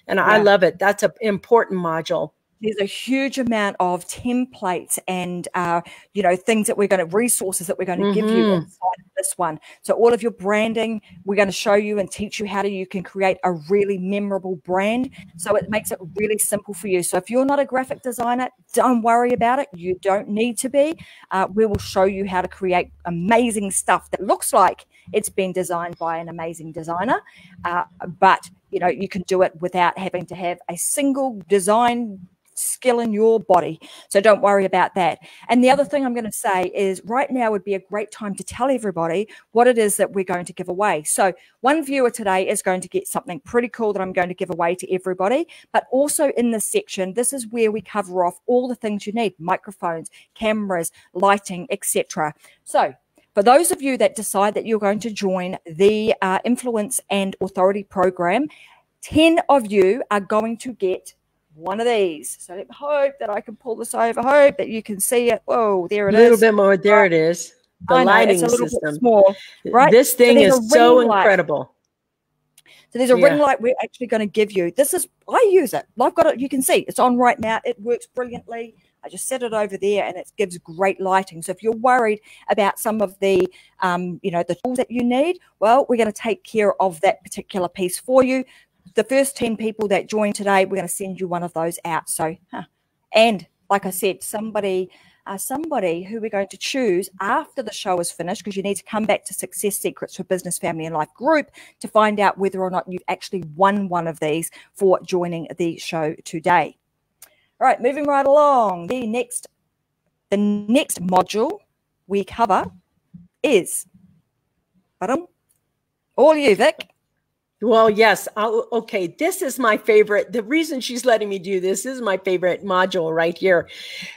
And yeah. i love it. That's an important module there's a huge amount of templates and uh, you know things that we're going to resources that we're going to mm-hmm. give you mm-hmm. inside of this one. So all of your branding we're going to show you and teach you how to you can create a really memorable brand. So it makes it really simple for you. So if you're not a graphic designer don't worry about it. You don't need to be. Uh, we will show you how to create amazing stuff that looks like it's been designed by an amazing designer. Uh, but you know you can do it without having to have a single design skill in your body. So don't worry about that. And the other thing I'm going to say is right now would be a great time to tell everybody what it is that we're going to give away. So one viewer today is going to get something pretty cool that I'm going to give away to everybody. But also in this section, this is where we cover off all the things you need microphones, cameras, lighting, etc. So for those of you that decide that you're going to join the uh, Influence and Authority program, 10 of you are going to get one of these. So I hope that I can pull this over. Hope that you can see it. Whoa, there it is. A little bit more. There right. it is. The know, lighting system. small, right? This thing so is so incredible. So there's a yeah. ring light we're actually going to give you. This is I use it. I've got it. You can see it's on right now. It works brilliantly. I just set it over there and it gives great lighting. So if you're worried about some of the, um, you know, the tools that you need, well, we're going to take care of that particular piece for you the first 10 people that join today, we're going to send you one of those out. So, huh. and like I said, somebody, uh, somebody who we're going to choose after the show is finished, because you need to come back to Success Secrets for Business, Family, and Life group to find out whether or not you've actually won one of these for joining the show today. All right, moving right along. The next, the next module we cover is, all you, Vic. Well, yes. I'll, okay. This is my favorite. The reason she's letting me do this, is my favorite module right here.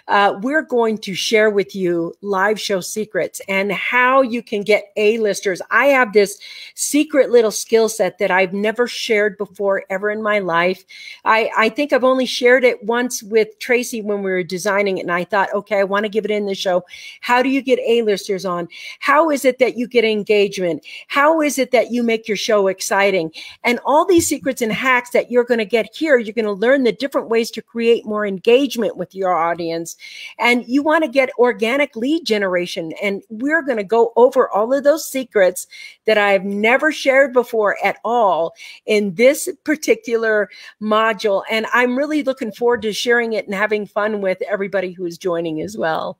Uh, we're going to share with you live show secrets and how you can get A-listers. I have this secret little skill set that I've never shared before ever in my life. I, I think I've only shared it once with Tracy when we were designing it. And I thought, okay, I want to give it in the show. How do you get A-listers on? How is it that you get engagement? How is it that you make your show exciting? And all these secrets and hacks that you're going to get here, you're going to learn the different ways to create more engagement with your audience. And you want to get organic lead generation. And we're going to go over all of those secrets that I've never shared before at all in this particular module. And I'm really looking forward to sharing it and having fun with everybody who is joining as well.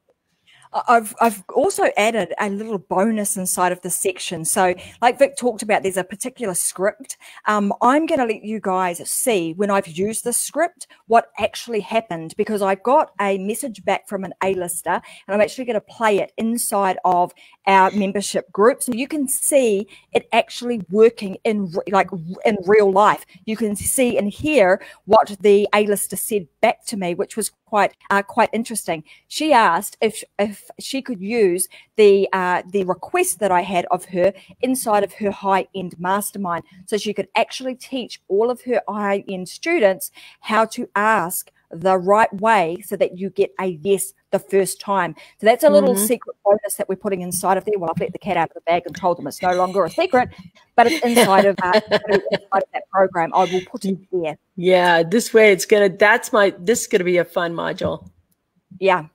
I've I've also added a little bonus inside of the section. So, like Vic talked about, there's a particular script. Um, I'm going to let you guys see when I've used the script what actually happened because I got a message back from an A-lister, and I'm actually going to play it inside of our membership group, so you can see it actually working in like in real life. You can see and hear what the A-lister said back to me, which was quite uh, quite interesting. She asked if if she could use the uh, the request that I had of her inside of her high end mastermind, so she could actually teach all of her high end students how to ask the right way so that you get a yes the first time. So that's a little mm-hmm. secret bonus that we're putting inside of there. Well, I've let the cat out of the bag and told them it's no longer a secret, but it's inside of, uh, inside of that program. I will put it there. Yeah, this way it's gonna. That's my. This is gonna be a fun module. Yeah.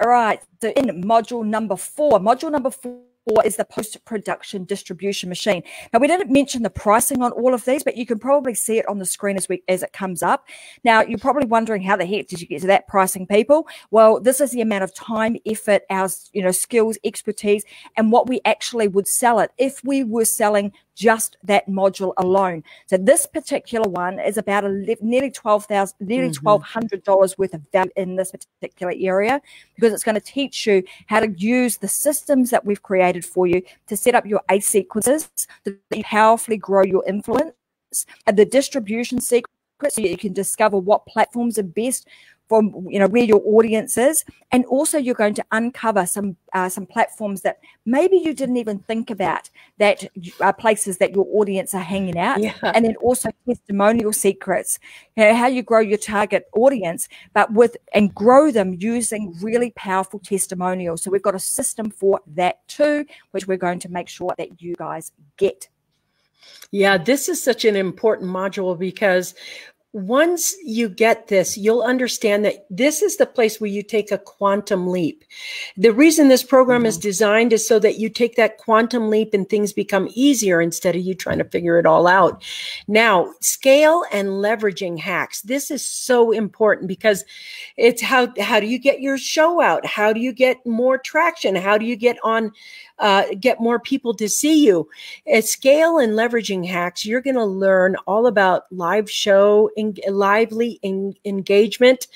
All right. So in module number four, module number four or is the post-production distribution machine. Now we didn't mention the pricing on all of these, but you can probably see it on the screen as we as it comes up. Now you're probably wondering how the heck did you get to that pricing, people? Well, this is the amount of time, effort, our you know skills, expertise, and what we actually would sell it if we were selling just that module alone. So this particular one is about 11, nearly twelve thousand, nearly mm-hmm. twelve hundred dollars worth of value in this particular area because it's going to teach you how to use the systems that we've created for you to set up your ACE sequences to powerfully grow your influence, and the distribution secrets so you can discover what platforms are best from you know where your audience is. And also you're going to uncover some uh, some platforms that maybe you didn't even think about that are places that your audience are hanging out. Yeah. and then also testimonial secrets you know how you grow your target audience but with and grow them using really powerful testimonials. So we've got a system for that too which we're going to make sure that you guys get. Yeah, this is such an important module because once you get this, you'll understand that this is the place where you take a quantum leap. The reason this program mm-hmm. is designed is so that you take that quantum leap and things become easier instead of you trying to figure it all out. Now, scale and leveraging hacks. This is so important because it's how how do you get your show out? How do you get more traction? How do you get on uh, get more people to see you. At scale and leveraging hacks, you're going to learn all about live show, en- lively en- engagement.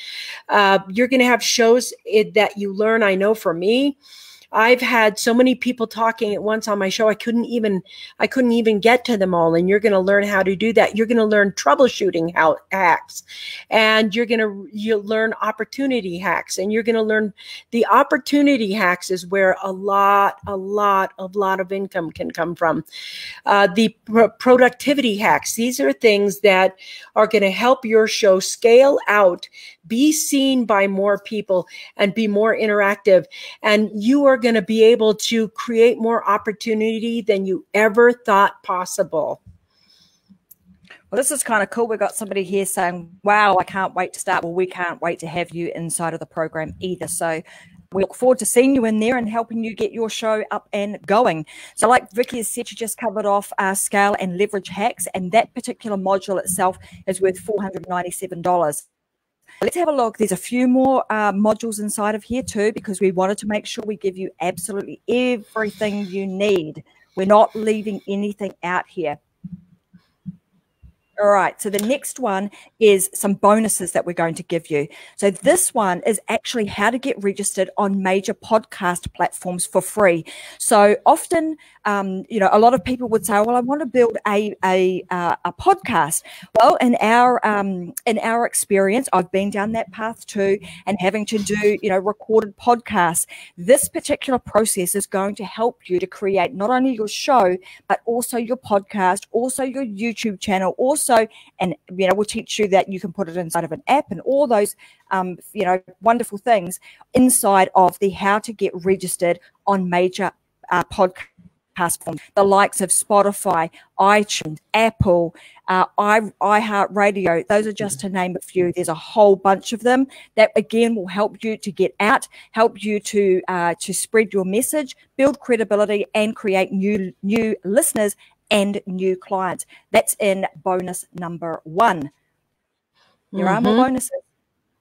Uh, you're going to have shows it, that you learn. I know for me, I've had so many people talking at once on my show. I couldn't even, I couldn't even get to them all. And you're going to learn how to do that. You're going to learn troubleshooting how hacks and you're going to, you learn opportunity hacks and you're going to learn the opportunity hacks is where a lot, a lot, a lot of income can come from. Uh, the pr- productivity hacks. These are things that are going to help your show scale out, be seen by more people and be more interactive. And you are going to be able to create more opportunity than you ever thought possible. Well, this is kind of cool. We've got somebody here saying, Wow, I can't wait to start. Well, we can't wait to have you inside of the program either. So we look forward to seeing you in there and helping you get your show up and going. So, like Vicky has said, she just covered off uh, scale and leverage hacks, and that particular module itself is worth $497. Let's have a look. There's a few more uh, modules inside of here too, because we wanted to make sure we give you absolutely everything you need. We're not leaving anything out here. All right. So the next one is some bonuses that we're going to give you. So this one is actually how to get registered on major podcast platforms for free. So often um, you know, a lot of people would say, "Well, I want to build a a, uh, a podcast." Well, in our um, in our experience, I've been down that path too, and having to do you know recorded podcasts. This particular process is going to help you to create not only your show but also your podcast, also your YouTube channel, also, and you know, we'll teach you that you can put it inside of an app and all those um, you know wonderful things inside of the how to get registered on major uh, podcasts platforms, the likes of Spotify, iTunes, Apple, uh, i iHeartRadio. Those are just to name a few. There's a whole bunch of them that again will help you to get out, help you to uh, to spread your message, build credibility, and create new new listeners and new clients. That's in bonus number one. There mm-hmm. are more mm-hmm. bonuses.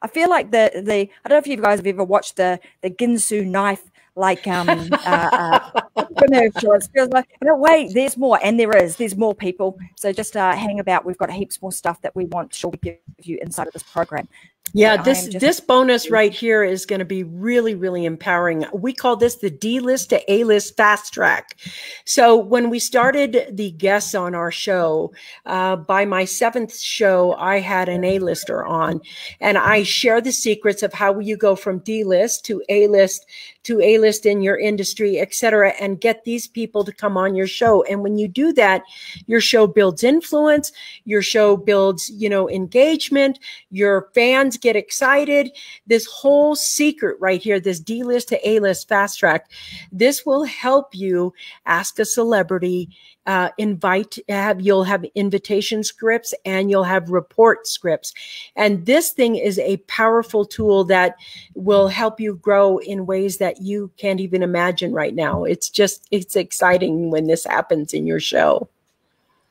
I feel like the the I don't know if you guys have ever watched the the Ginsu knife like um uh, uh commercial. It feels like no wait, there's more, and there is. There's more people. So just uh, hang about. We've got heaps more stuff that we want to give you inside of this program. Yeah, this this bonus right here is going to be really really empowering. We call this the D list to A list fast track. So when we started the guests on our show, uh, by my seventh show, I had an A lister on, and I share the secrets of how you go from D list to A list to A list in your industry, etc., and get these people to come on your show. And when you do that, your show builds influence, your show builds, you know, engagement, your fans get excited. This whole secret right here, this D list to A list fast track, this will help you ask a celebrity uh, invite have you'll have invitation scripts and you'll have report scripts and this thing is a powerful tool that will help you grow in ways that you can't even imagine right now it's just it's exciting when this happens in your show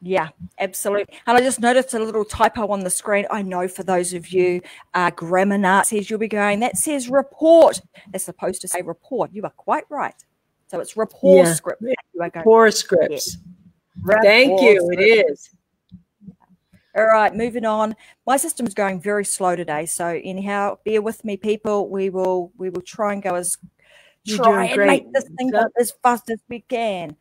yeah, absolutely. And I just noticed a little typo on the screen. I know for those of you uh, grammar Nazis, you'll be going, that says report. It's supposed to say rapport. You are quite right. So it's rapport yeah. script. You are going rapport scripts. Yeah. Thank you. It is. All right, moving on. My system is going very slow today, so anyhow, bear with me, people. We will we will try and go as You're try and great. make this thing up as fast as we can.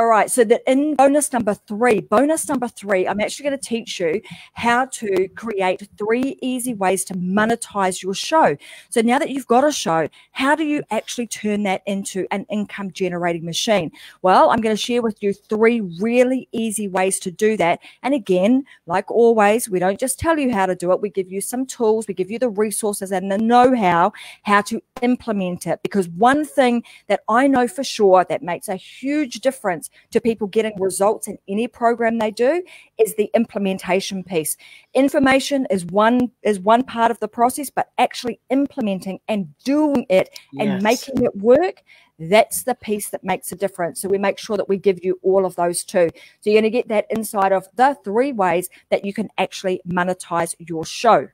All right. So that in bonus number three, bonus number three, I'm actually going to teach you how to create three easy ways to monetize your show. So now that you've got a show, how do you actually turn that into an income generating machine? Well, I'm going to share with you three really easy ways to do that. And again, like always, we don't just tell you how to do it. We give you some tools, we give you the resources and the know-how how to implement it. Because one thing that I know for sure that makes a huge difference to people getting results in any program they do is the implementation piece. Information is one is one part of the process, but actually implementing and doing it yes. and making it work that's the piece that makes a difference. So we make sure that we give you all of those too. So you're going to get that inside of the three ways that you can actually monetize your show.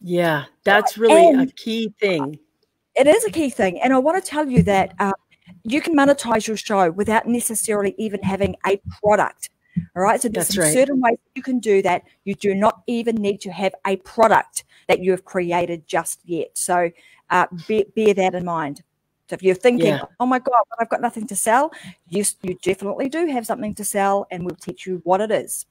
Yeah, that's really and a key thing. It is a key thing. And I want to tell you that uh, you can monetize your show without necessarily even having a product. All right. So there's right. certain ways you can do that. You do not even need to have a product that you have created just yet. So uh, bear, bear that in mind. So if you're thinking, yeah. oh my God, I've got nothing to sell, you, you definitely do have something to sell, and we'll teach you what it is.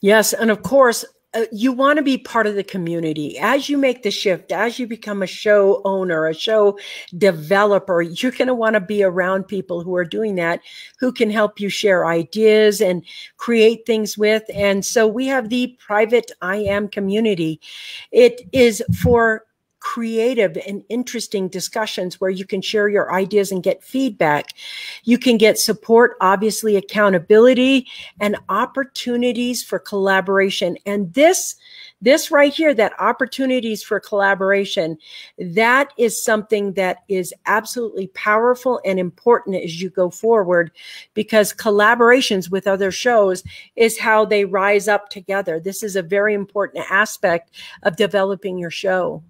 Yes. And of course, uh, you want to be part of the community. As you make the shift as you become a show owner a show developer you're going to want to be around people who are doing that who can help you share ideas and create things with. And so we have the private i am community. It is for creative and interesting discussions where you can share your ideas and get feedback. You can get support, obviously accountability and opportunities for collaboration. And this, this right here, that opportunities for collaboration, that is something that is absolutely powerful and important as you go forward because collaborations with other shows is how they rise up together. This is a very important aspect of developing your show.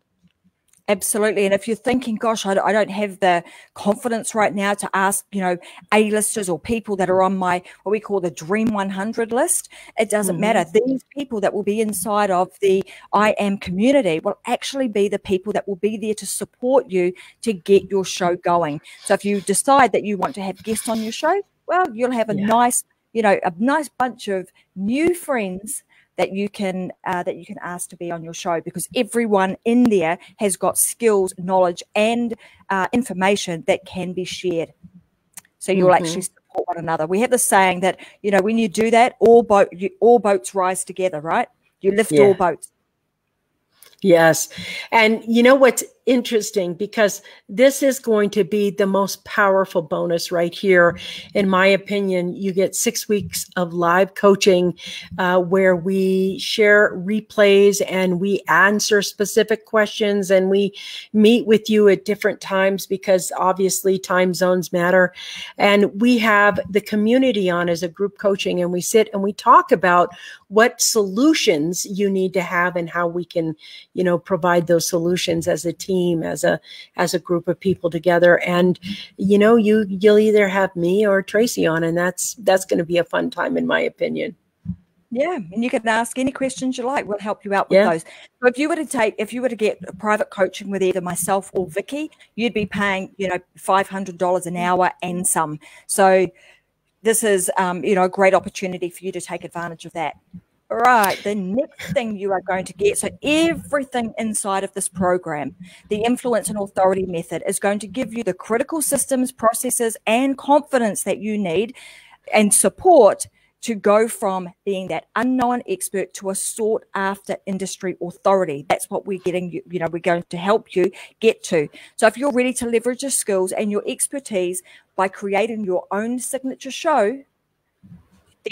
Absolutely. And if you're thinking, gosh, I don't have the confidence right now to ask, you know, A-listers or people that are on my, what we call the Dream 100 list, it doesn't mm-hmm. matter. These people that will be inside of the I Am community will actually be the people that will be there to support you to get your show going. So if you decide that you want to have guests on your show, well, you'll have a yeah. nice, you know, a nice bunch of new friends that you can uh, that you can ask to be on your show because everyone in there has got skills, knowledge, and uh, information that can be shared. So you'll mm-hmm. actually support one another. We have the saying that you know when you do that, all boat you, all boats rise together, right? You lift yeah. all boats. Yes. And you know what's interesting because this is going to be the most powerful bonus right here. In my opinion, you get six weeks of live coaching uh, where we share replays and we answer specific questions and we meet with you at different times because obviously time zones matter. And we have the community on as a group coaching and we sit and we talk about what solutions you need to have and how we can, you know, provide those solutions as a team, as a as a group of people together. And you know, you you'll either have me or Tracy on, and that's that's going to be a fun time, in my opinion. Yeah, and you can ask any questions you like. We'll help you out with yeah. those. So if you were to take, if you were to get private coaching with either myself or Vicky, you'd be paying, you know, five hundred dollars an hour and some. So this is, um, you know, a great opportunity for you to take advantage of that. Right, the next thing you are going to get, so everything inside of this program, the influence and authority method is going to give you the critical systems, processes, and confidence that you need and support to go from being that unknown expert to a sought after industry authority. That's what we're getting, you, you know, we're going to help you get to. So if you're ready to leverage your skills and your expertise by creating your own signature show,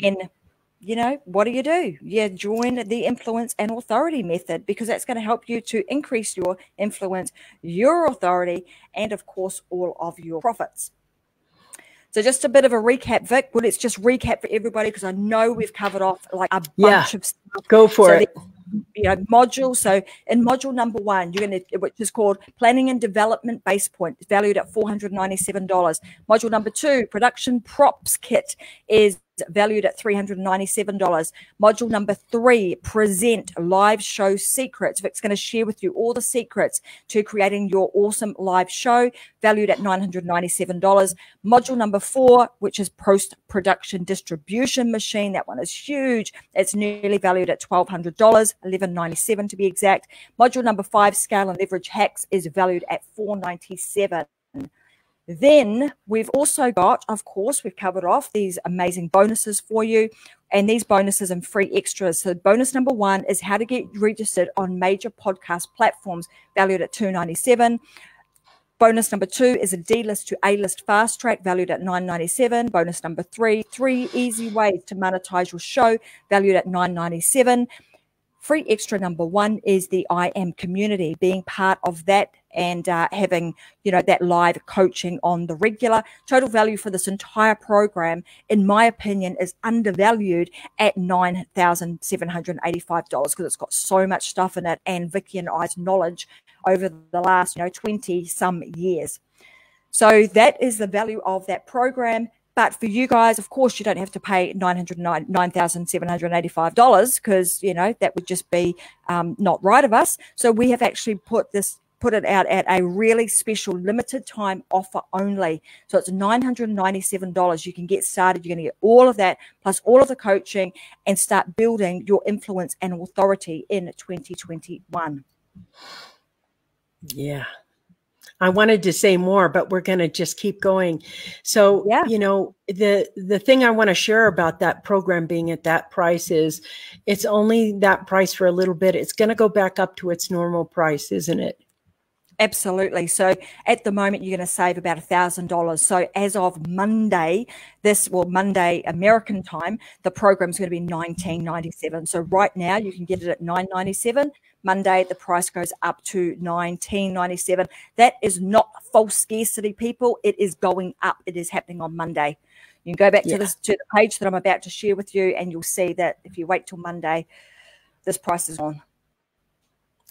then you know, what do you do? You join the influence and authority method because that's going to help you to increase your influence, your authority, and of course, all of your profits. So just a bit of a recap, Vic. Well, let's just recap for everybody because I know we've covered off like a bunch yeah, of stuff. Go for so it. You know, module. So in module number one, you're going to, which is called Planning and Development Base Point, valued at $497. Module number two, Production Props Kit is valued at $397. Module number three, present live show secrets. Vic's going to share with you all the secrets to creating your awesome live show, valued at $997. Module number four, which is post production distribution machine. That one is huge. It's nearly valued at $1,200, 1,197 to be exact. Module number five, scale and leverage hacks, is valued at $497. Then we've also got, of course, we've covered off these amazing bonuses for you and these bonuses and free extras. So bonus number one is how to get registered on major podcast platforms valued at 297. Bonus number two is a D list to A list fast track valued at 997. Bonus number three, three easy ways to monetize your show valued at 997. Free extra number one is the I am community, being part of that and uh, having you know that live coaching on the regular. Total value for this entire program in my opinion is undervalued at $9785 because it's got so much stuff in it and vicky and i's knowledge over the last you know 20 some years. So that is the value of that program. But for you guys, of course, you don't have to pay $9,785 because, you know, that would just be um, not right of us. So we have actually put this put it out at a really special limited time offer only. So it's $997. You can get started. You're going to get all of that plus all of the coaching and start building your influence and authority in 2021. Yeah. I wanted to say more, but we're going to just keep going. So, yeah. you know, the the thing I want to share about that program being at that price is it's only that price for a little bit. It's going to go back up to its normal price, isn't it? Absolutely. So at the moment, you're going to save about a thousand dollars. So as of Monday, this well Monday American time, the program is going to be 1997. So right now, you can get it at 997. Monday, the price goes up to 1997. That is not false scarcity, people. It is going up. It is happening on Monday. You can go back yeah. to this to the page that I'm about to share with you, and you'll see that if you wait till Monday, this price is on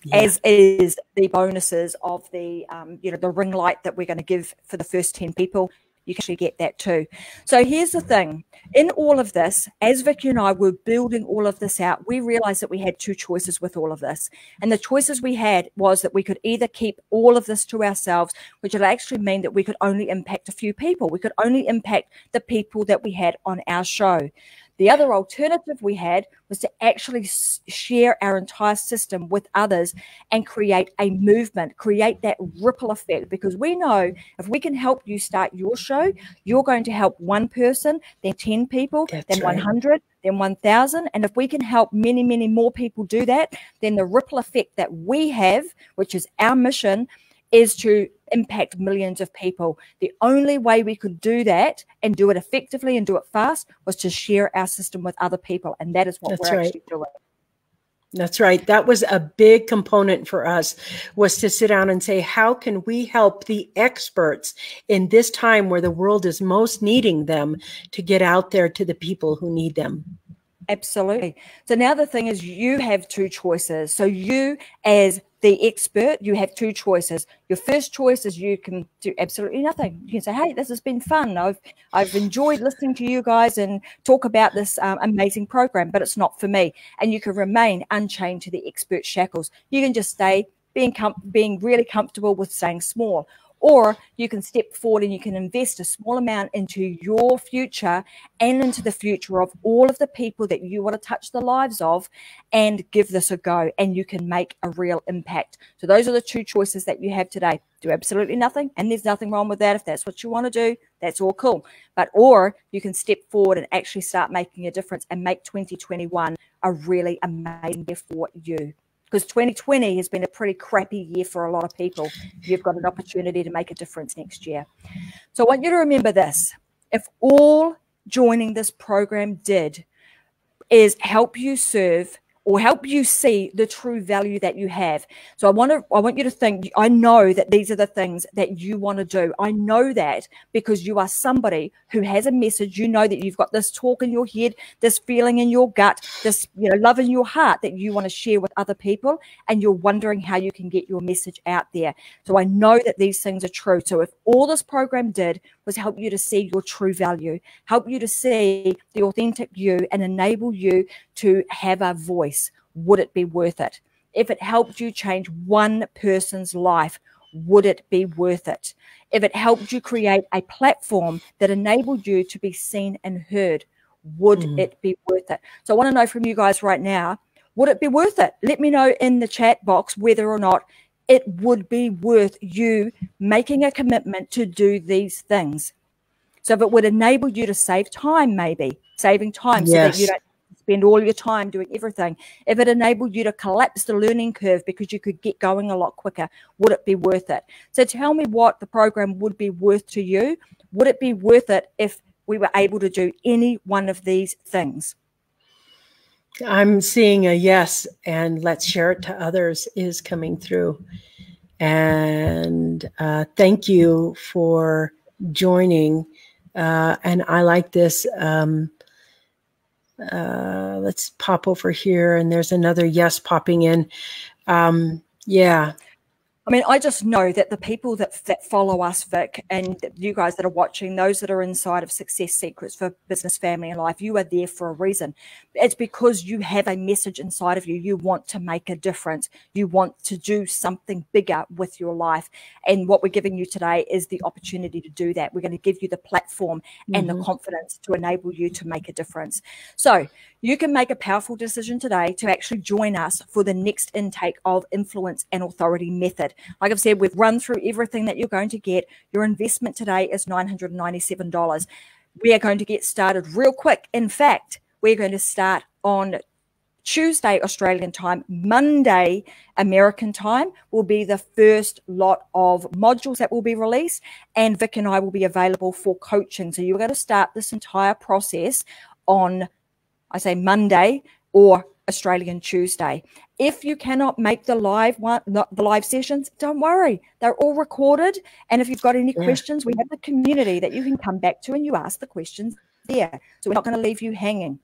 yeah. as is the bonuses of the um, you know the ring light that we're going to give for the first 10 people. You can actually get that too. So here's the thing. In all of this as vicky and i were building all of this out we realized that we had two choices with all of this. And the choices we had was that we could either keep all of this to ourselves which would actually mean that we could only impact a few people. We could only impact the people that we had on our show the other alternative we had was to actually share our entire system with others and create a movement, create that ripple effect. Because we know if we can help you start your show, you're going to help one person, then 10 people, That's then right. 100, then 1,000. And if we can help many, many more people do that, then the ripple effect that we have, which is our mission, is to impact millions of people. The only way we could do that and do it effectively and do it fast was to share our system with other people. And that is what That's we're right. actually doing. That's right. That was a big component for us was to sit down and say, how can we help the experts in this time where the world is most needing them to get out there to the people who need them? Absolutely. So now the thing is, you have two choices. So you, as the expert, you have two choices. Your first choice is you can do absolutely nothing. You can say, "Hey, this has been fun. I've I've enjoyed listening to you guys and talk about this um, amazing program, but it's not for me." And you can remain unchained to the expert shackles. You can just stay being com- being really comfortable with staying small. Or you can step forward and you can invest a small amount into your future and into the future of all of the people that you want to touch the lives of and give this a go. And you can make a real impact. So those are the two choices that you have today. Do absolutely nothing. And there's nothing wrong with that. If that's what you want to do, that's all cool. But, or you can step forward and actually start making a difference and make 2021 a really amazing year for you because 2020 has been a pretty crappy year for a lot of people. You've got an opportunity to make a difference next year. So I want you to remember this. If all joining this program did is help you serve or help you see the true value that you have. So I want to I want you to think I know that these are the things that you want to do. I know that because you are somebody who has a message. You know that you've got this talk in your head, this feeling in your gut, this you know love in your heart that you want to share with other people and you're wondering how you can get your message out there. So I know that these things are true. So if all this program did was help you to see your true value, help you to see the authentic you and enable you to have a voice, would it be worth it? If it helped you change one person's life, would it be worth it? If it helped you create a platform that enabled you to be seen and heard, would mm. it be worth it? So I want to know from you guys right now, would it be worth it? Let me know in the chat box whether or not it would be worth you making a commitment to do these things. So if it would enable you to save time, maybe saving time yes. so that you don't spend all your time doing everything. If it enabled you to collapse the learning curve because you could get going a lot quicker, would it be worth it? So tell me what the program would be worth to you. Would it be worth it if we were able to do any one of these things? I'm seeing a yes, and let's share it to others is coming through. And uh, thank you for joining. Uh, and I like this. Um, uh, let's pop over here, and there's another yes popping in. Um, yeah, I mean, I just know that the people that, that follow us, Vic, and you guys that are watching, those that are inside of Success Secrets for Business, Family, and Life, you are there for a reason. It's because you have a message inside of you. You want to make a difference. You want to do something bigger with your life. And what we're giving you today is the opportunity to do that. We're going to give you the platform mm-hmm. and the mm-hmm. confidence to enable you to make a difference. So you can make a powerful decision today to actually join us for the next intake of Influence and Authority Method. Like I've said, we've run through everything that you're going to get. Your investment today is $997. We are going to get started real quick. In fact, we're going to start on Tuesday, Australian time, Monday, American time, will be the first lot of modules that will be released. And Vic and I will be available for coaching. So you're going to start this entire process on, I say, Monday or Australian Tuesday. If you cannot make the live one, the live sessions, don't worry. They're all recorded. And if you've got any yeah. questions, we have the community that you can come back to and you ask the questions there. So we're not going to leave you hanging.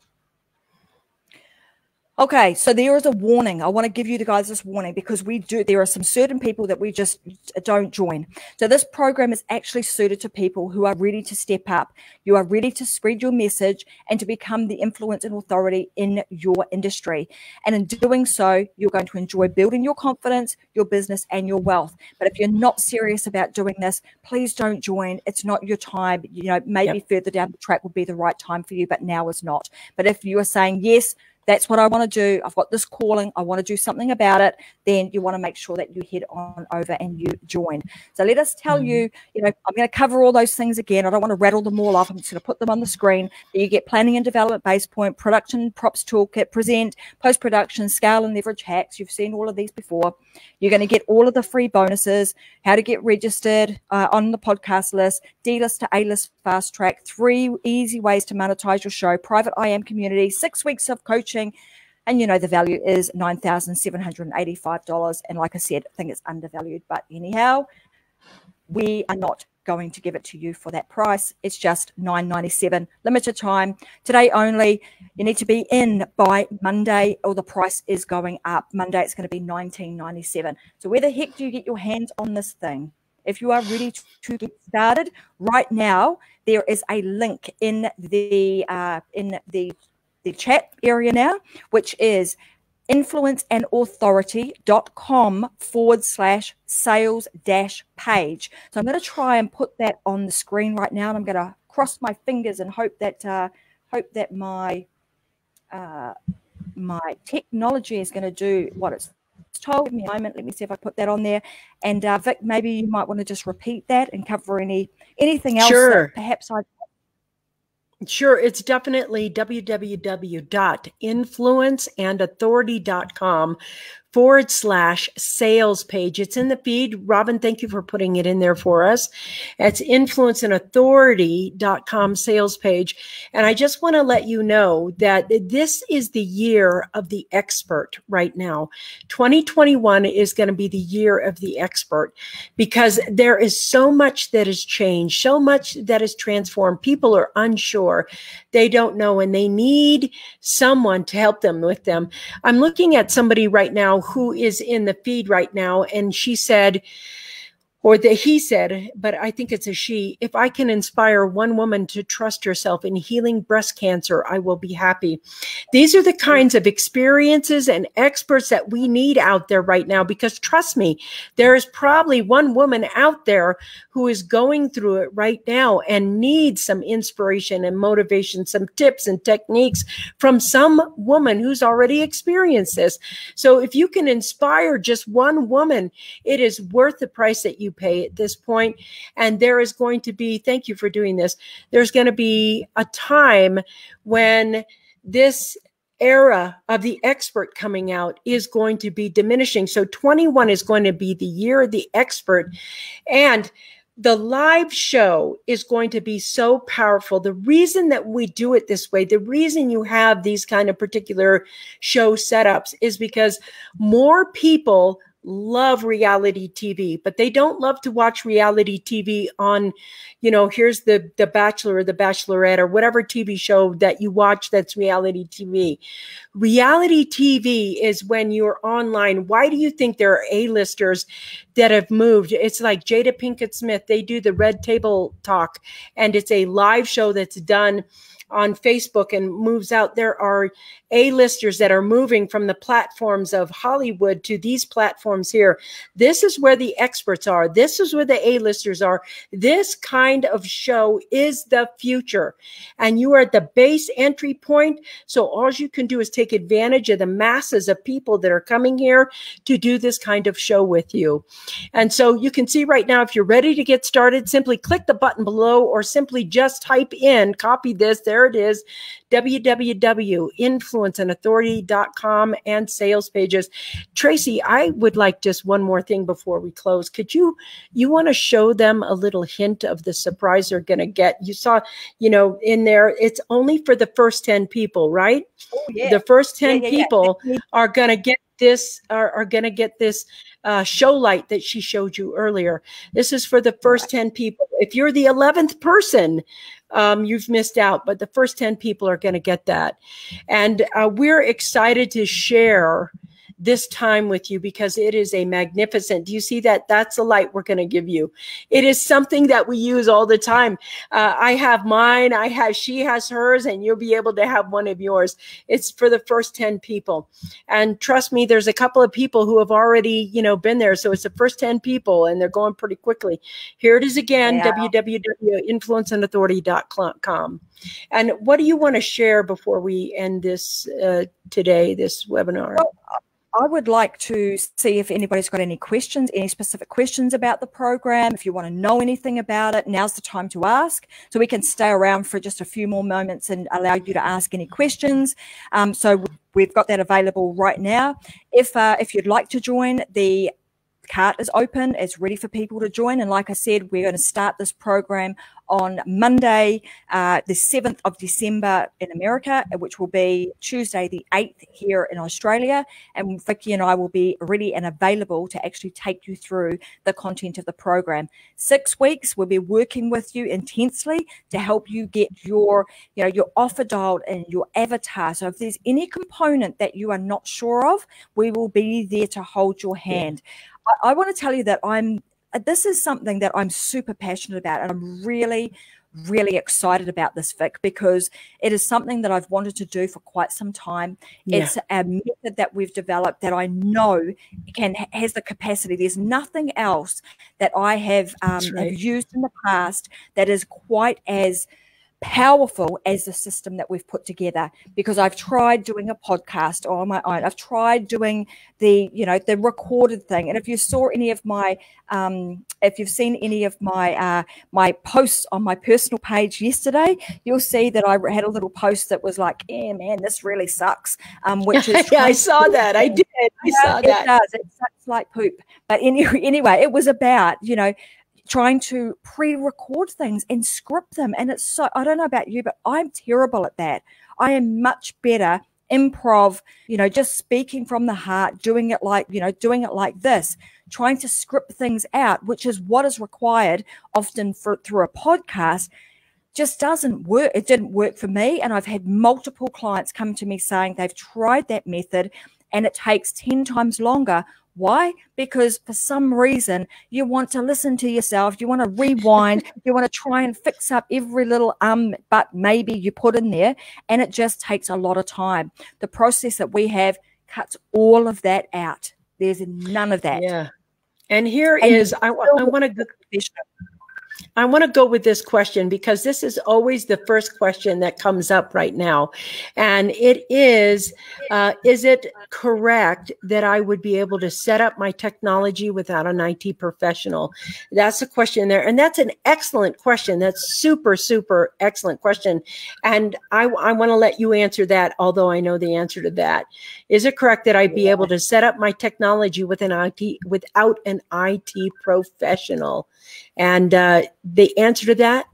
Okay, so there is a warning. I want to give you the guys this warning because we do. There are some certain people that we just don't join. So this program is actually suited to people who are ready to step up. You are ready to spread your message and to become the influence and authority in your industry. And in doing so, you're going to enjoy building your confidence, your business, and your wealth. But if you're not serious about doing this, please don't join. It's not your time. You know, maybe yep. further down the track will be the right time for you, but now is not. But if you are saying yes that's what I want to do. I've got this calling. I want to do something about it. Then you want to make sure that you head on over and you join. So let us tell mm-hmm. you, you know, I'm going to cover all those things again. I don't want to rattle them all off. I'm just going to put them on the screen. You get planning and development base point, production props toolkit, present, post production, scale and leverage hacks. You've seen all of these before. You're going to get all of the free bonuses, how to get registered uh, on the podcast list, D list to A list fast track, three easy ways to monetize your show, private IM community, six weeks of coaching. And you know, the value is $9,785. And like I said, I think it's undervalued. But anyhow, we are not going to give it to you for that price. It's just $9.97, limited time, today only. You need to be in by Monday, or the price is going up. Monday, it's going to be $19.97. So, where the heck do you get your hands on this thing? If you are ready to get started right now, there is a link in the uh, in the the chat area now, which is influenceandauthority.com forward slash sales dash page. So I'm going to try and put that on the screen right now, and I'm going to cross my fingers and hope that uh, hope that my uh, my technology is going to do what it's told. Me a moment. Let me see if I put that on there. And uh, Vic, maybe you might want to just repeat that and cover any anything else sure. perhaps I Sure, it's definitely www.influenceandauthority.com forward slash sales page. It's in the feed. Robin, thank you for putting it in there for us. It's influenceandauthority.com sales page. And I just want to let you know that this is the year of the expert right now. 2021 is going to be the year of the expert because there is so much that has changed, so much that has transformed. People are unsure. They don't know and they need someone to help them with them. I'm looking at somebody right now who is in the feed right now, and she said, or that he said, but I think it's a she, if I can inspire one woman to trust herself in healing breast cancer, I will be happy. These are the kinds of experiences and experts that we need out there right now because trust me, there is probably one woman out there who is going through it right now and needs some inspiration and motivation, some tips and techniques from some woman who's already experienced this. So if you can inspire just one woman, it is worth the price that you pay at this point. And there is going to be, thank you for doing this, there's going to be a time when this era of the expert coming out is going to be diminishing. So 21 is going to be the year of the expert. And the live show is going to be so powerful. The reason that we do it this way, the reason you have these kind of particular show setups is because more people love reality TV, but they don't love to watch reality TV on, you know, here's the the Bachelor or the Bachelorette or whatever TV show that you watch that's reality TV. Reality TV is when you're online. Why do you think there are A-listers that have moved? It's like Jada Pinkett Smith. They do the Red Table Talk, and it's a live show that's done on Facebook and moves out, there are A-listers that are moving from the platforms of Hollywood to these platforms here. This is where the experts are. This is where the A-listers are. This kind of show is the future. And you are at the base entry point. So all you can do is take advantage of the masses of people that are coming here to do this kind of show with you. And so you can see right now, if you're ready to get started, simply click the button below or simply just type in, copy this. There it is www.influenceandauthority.com and sales pages. Tracy, I would like just one more thing before we close. Could you you want to show them a little hint of the surprise they're going to get? You saw, you know, in there it's only for the first 10 people, right? Oh, yeah. The first 10 yeah, yeah, people are going to get this are, are going to get this uh, show light that she showed you earlier. This is for the first 10 people. If you're the 11th person, um, you've missed out, but the first 10 people are going to get that. And uh, we're excited to share this time with you because it is a magnificent. Do you see that? That's the light we're going to give you. It is something that we use all the time. Uh, I have mine. I have, she has hers, and you'll be able to have one of yours. It's for the first 10 people. And trust me, there's a couple of people who have already, you know, been there. So it's the first 10 people and they're going pretty quickly. Here it is again, yeah. www.influenceandauthority.com. And what do you want to share before we end this uh, today, this webinar? Well, I would like to see if anybody's got any questions, any specific questions about the program. If you want to know anything about it, now's the time to ask. So we can stay around for just a few more moments and allow you to ask any questions. Um, so we've got that available right now. If uh, if you'd like to join, the cart is open. It's ready for people to join. And like I said, we're going to start this program on Monday, uh, the 7th of December in America, which will be Tuesday, the 8th here in Australia. And Vicky and I will be ready and available to actually take you through the content of the program. Six weeks, we'll be working with you intensely to help you get your, you know, your offer dialed and your avatar. So if there's any component that you are not sure of, we will be there to hold your hand. Yeah. I, I want to tell you that I'm this is something that I'm super passionate about, and I'm really really excited about this, Vic, because it is something that I've wanted to do for quite some time. Yeah. It's a method that we've developed that I know can has the capacity. There's nothing else that I have, um, have used in the past that is quite as powerful as the system that we've put together because I've tried doing a podcast on my own. I've tried doing the, you know, the recorded thing. And if you saw any of my, um, if you've seen any of my, uh, my posts on my personal page yesterday, you'll see that I had a little post that was like, yeah, man, this really sucks. Um, which is, yeah, I saw that. I did. I yeah, saw that. It does. It sucks like poop. But anyway, anyway, it was about, you know, trying to pre-record things and script them and it's so i don't know about you but i'm terrible at that. I am much better improv you know just speaking from the heart doing it like you know doing it like this trying to script things out which is what is required often for through a podcast just doesn't work. It didn't work for me and i've had multiple clients come to me saying they've tried that method and it takes 10 times longer why? Because for some reason you want to listen to yourself, you want to rewind, you want to try and fix up every little um but maybe you put in there, and it just takes a lot of time. The process that we have cuts all of that out. There's none of that. Yeah. And here and is I, I want to I want to go with this question because this is always the first question that comes up right now. And it is uh, Is it correct that I would be able to set up my technology without an IT professional? That's a question there. And that's an excellent question. That's super, super excellent question. And I, I want to let you answer that, although I know the answer to that. Is it correct that I'd be able to set up my technology with an IT, without an IT professional? And uh, the answer to that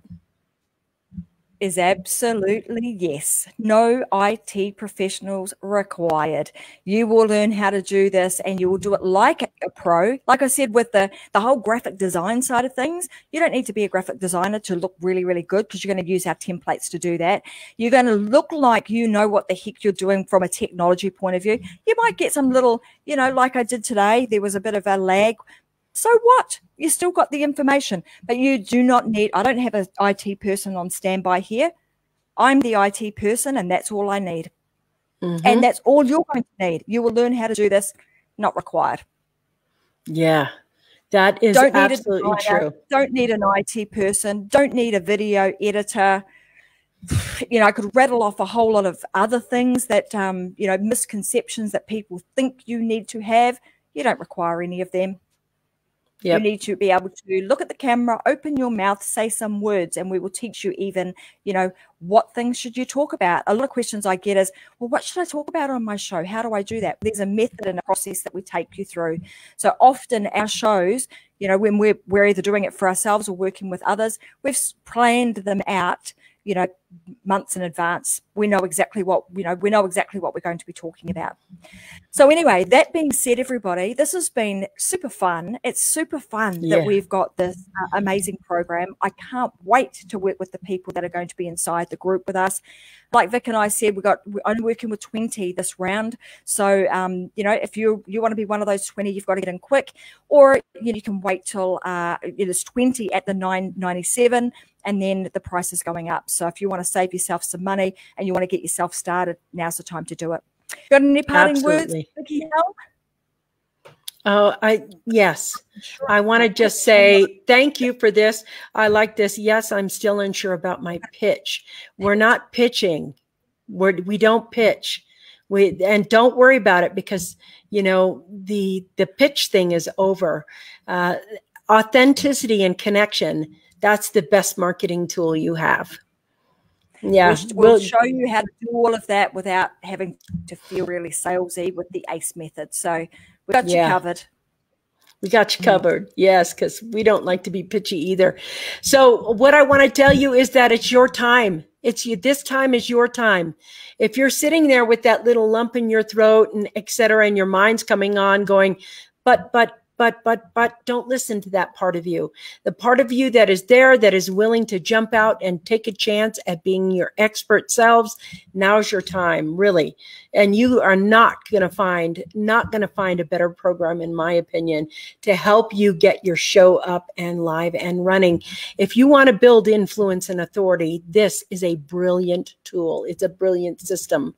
is absolutely yes. No IT professionals required. You will learn how to do this and you will do it like a pro. Like I said, with the, the whole graphic design side of things, you don't need to be a graphic designer to look really, really good because you're going to use our templates to do that. You're going to look like you know what the heck you're doing from a technology point of view. You might get some little, you know, like I did today, there was a bit of a lag so what? You still got the information, but you do not need, I don't have an IT person on standby here. I'm the IT person, and that's all I need. Mm-hmm. And that's all you're going to need. You will learn how to do this, not required. Yeah, that is don't absolutely true. Don't need an IT person. Don't need a video editor. You know, I could rattle off a whole lot of other things that, um, you know, misconceptions that people think you need to have. You don't require any of them. Yep. You need to be able to look at the camera, open your mouth, say some words, and we will teach you even, you know, what things should you talk about. A lot of questions I get is, well, what should I talk about on my show? How do I do that? There's a method and a process that we take you through. So often our shows, you know, when we're we're either doing it for ourselves or working with others, we've planned them out you know months in advance we know exactly what you know we know exactly what we're going to be talking about. So anyway that being said everybody this has been super fun. It's super fun yeah. that we've got this uh, amazing program. I can't wait to work with the people that are going to be inside the group with us. Like Vic and I said, we got we're only working with 20 this round. So um, you know, if you you want to be one of those 20, you've got to get in quick, or you, know, you can wait till uh, it is 20 at the 997 and then the price is going up. So if you want to save yourself some money and you want to get yourself started, now's the time to do it. Got any parting Absolutely. words, Vicky? Oh, I yes. Sure. I want to just say thank you for this. I like this. Yes, I'm still unsure about my pitch. We're not pitching. We're we don't pitch. We and don't worry about it because you know the the pitch thing is over. Uh, authenticity and connection that's the best marketing tool you have. Yeah, we'll, we'll, show you how to do all of that without having to feel really salesy with the ACE method. So we got yeah. you covered. We got you covered. Yes, because we don't like to be pitchy either. So what I want to tell you is that it's your time. It's you. This time is your time. If you're sitting there with that little lump in your throat and et cetera, and your mind's coming on going, but, but but, but, but don't listen to that part of you. The part of you that is there, that is willing to jump out and take a chance at being your expert selves. Now's your time, really. And you are not going to find, not going to find a better program, in my opinion, to help you get your show up and live and running. If you want to build influence and authority, this is a brilliant tool. It's a brilliant system.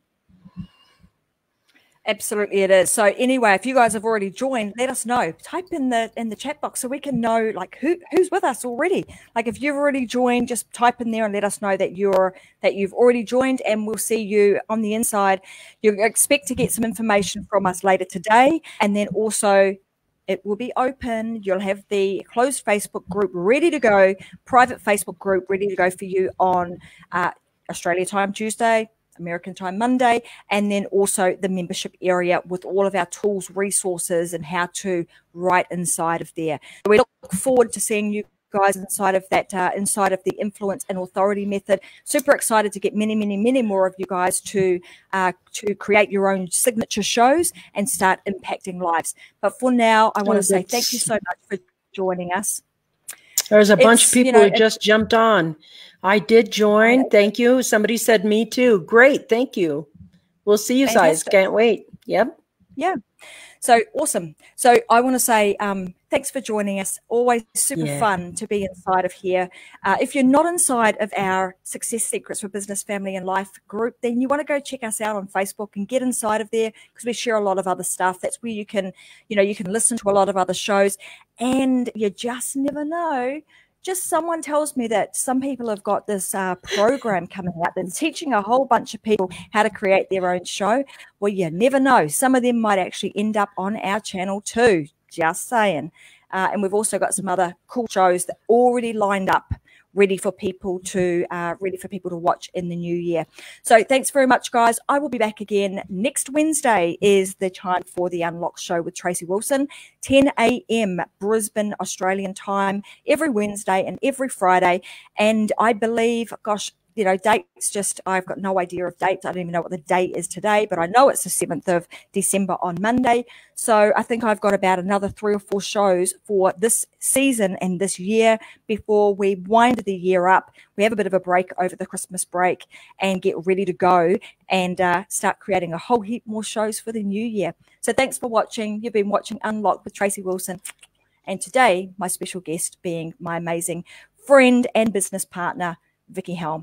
Absolutely, it is. So anyway, if you guys have already joined, let us know. Type in the in the chat box so we can know like who who's with us already. Like if you've already joined, just type in there and let us know that you're that you've already joined, and we'll see you on the inside. You expect to get some information from us later today, and then also it will be open. You'll have the closed Facebook group ready to go, private Facebook group ready to go for you on uh, Australia time Tuesday, American Time Monday, and then also the membership area with all of our tools, resources, and how to write inside of there. We look forward to seeing you guys inside of that uh, inside of the influence and authority method. Super excited to get many many many more of you guys to uh, to create your own signature shows and start impacting lives. But for now i want to say thank you so much for joining us. There's a bunch of people you know, who just jumped on I did join. Thank you. Somebody said me too. Great. Thank you. We'll see you guys. Can't wait. Yep. Yeah. So awesome. So I want to say um, thanks for joining us. Always super yeah. fun to be inside of here. Uh, if you're not inside of our Success Secrets for Business, Family, and Life group, then you want to go check us out on Facebook and get inside of there because we share a lot of other stuff. That's where you can, you know, you can listen to a lot of other shows, and you just never know just someone tells me that some people have got this uh, program coming out that's teaching a whole bunch of people how to create their own show. Well, you never know. Some of them might actually end up on our channel too. Just saying. Uh, and we've also got some other cool shows that already lined up ready for people to uh, ready for people to watch in the new year. So thanks very much, guys. I will be back again next Wednesday. Is the time for the Unlocked Show with Tracy Wilson, 10 a.m. Brisbane Australian time every Wednesday and every Friday. And I believe, gosh, you know, dates just, I've got no idea of dates. I don't even know what the date is today, but I know it's the 7th of December on Monday. So I think I've got about another three or four shows for this season and this year before we wind the year up. We have a bit of a break over the Christmas break and get ready to go and uh, start creating a whole heap more shows for the new year. So thanks for watching. You've been watching Unlocked with Tracy Wilson. And today, my special guest being my amazing friend and business partner, Vicky Helm.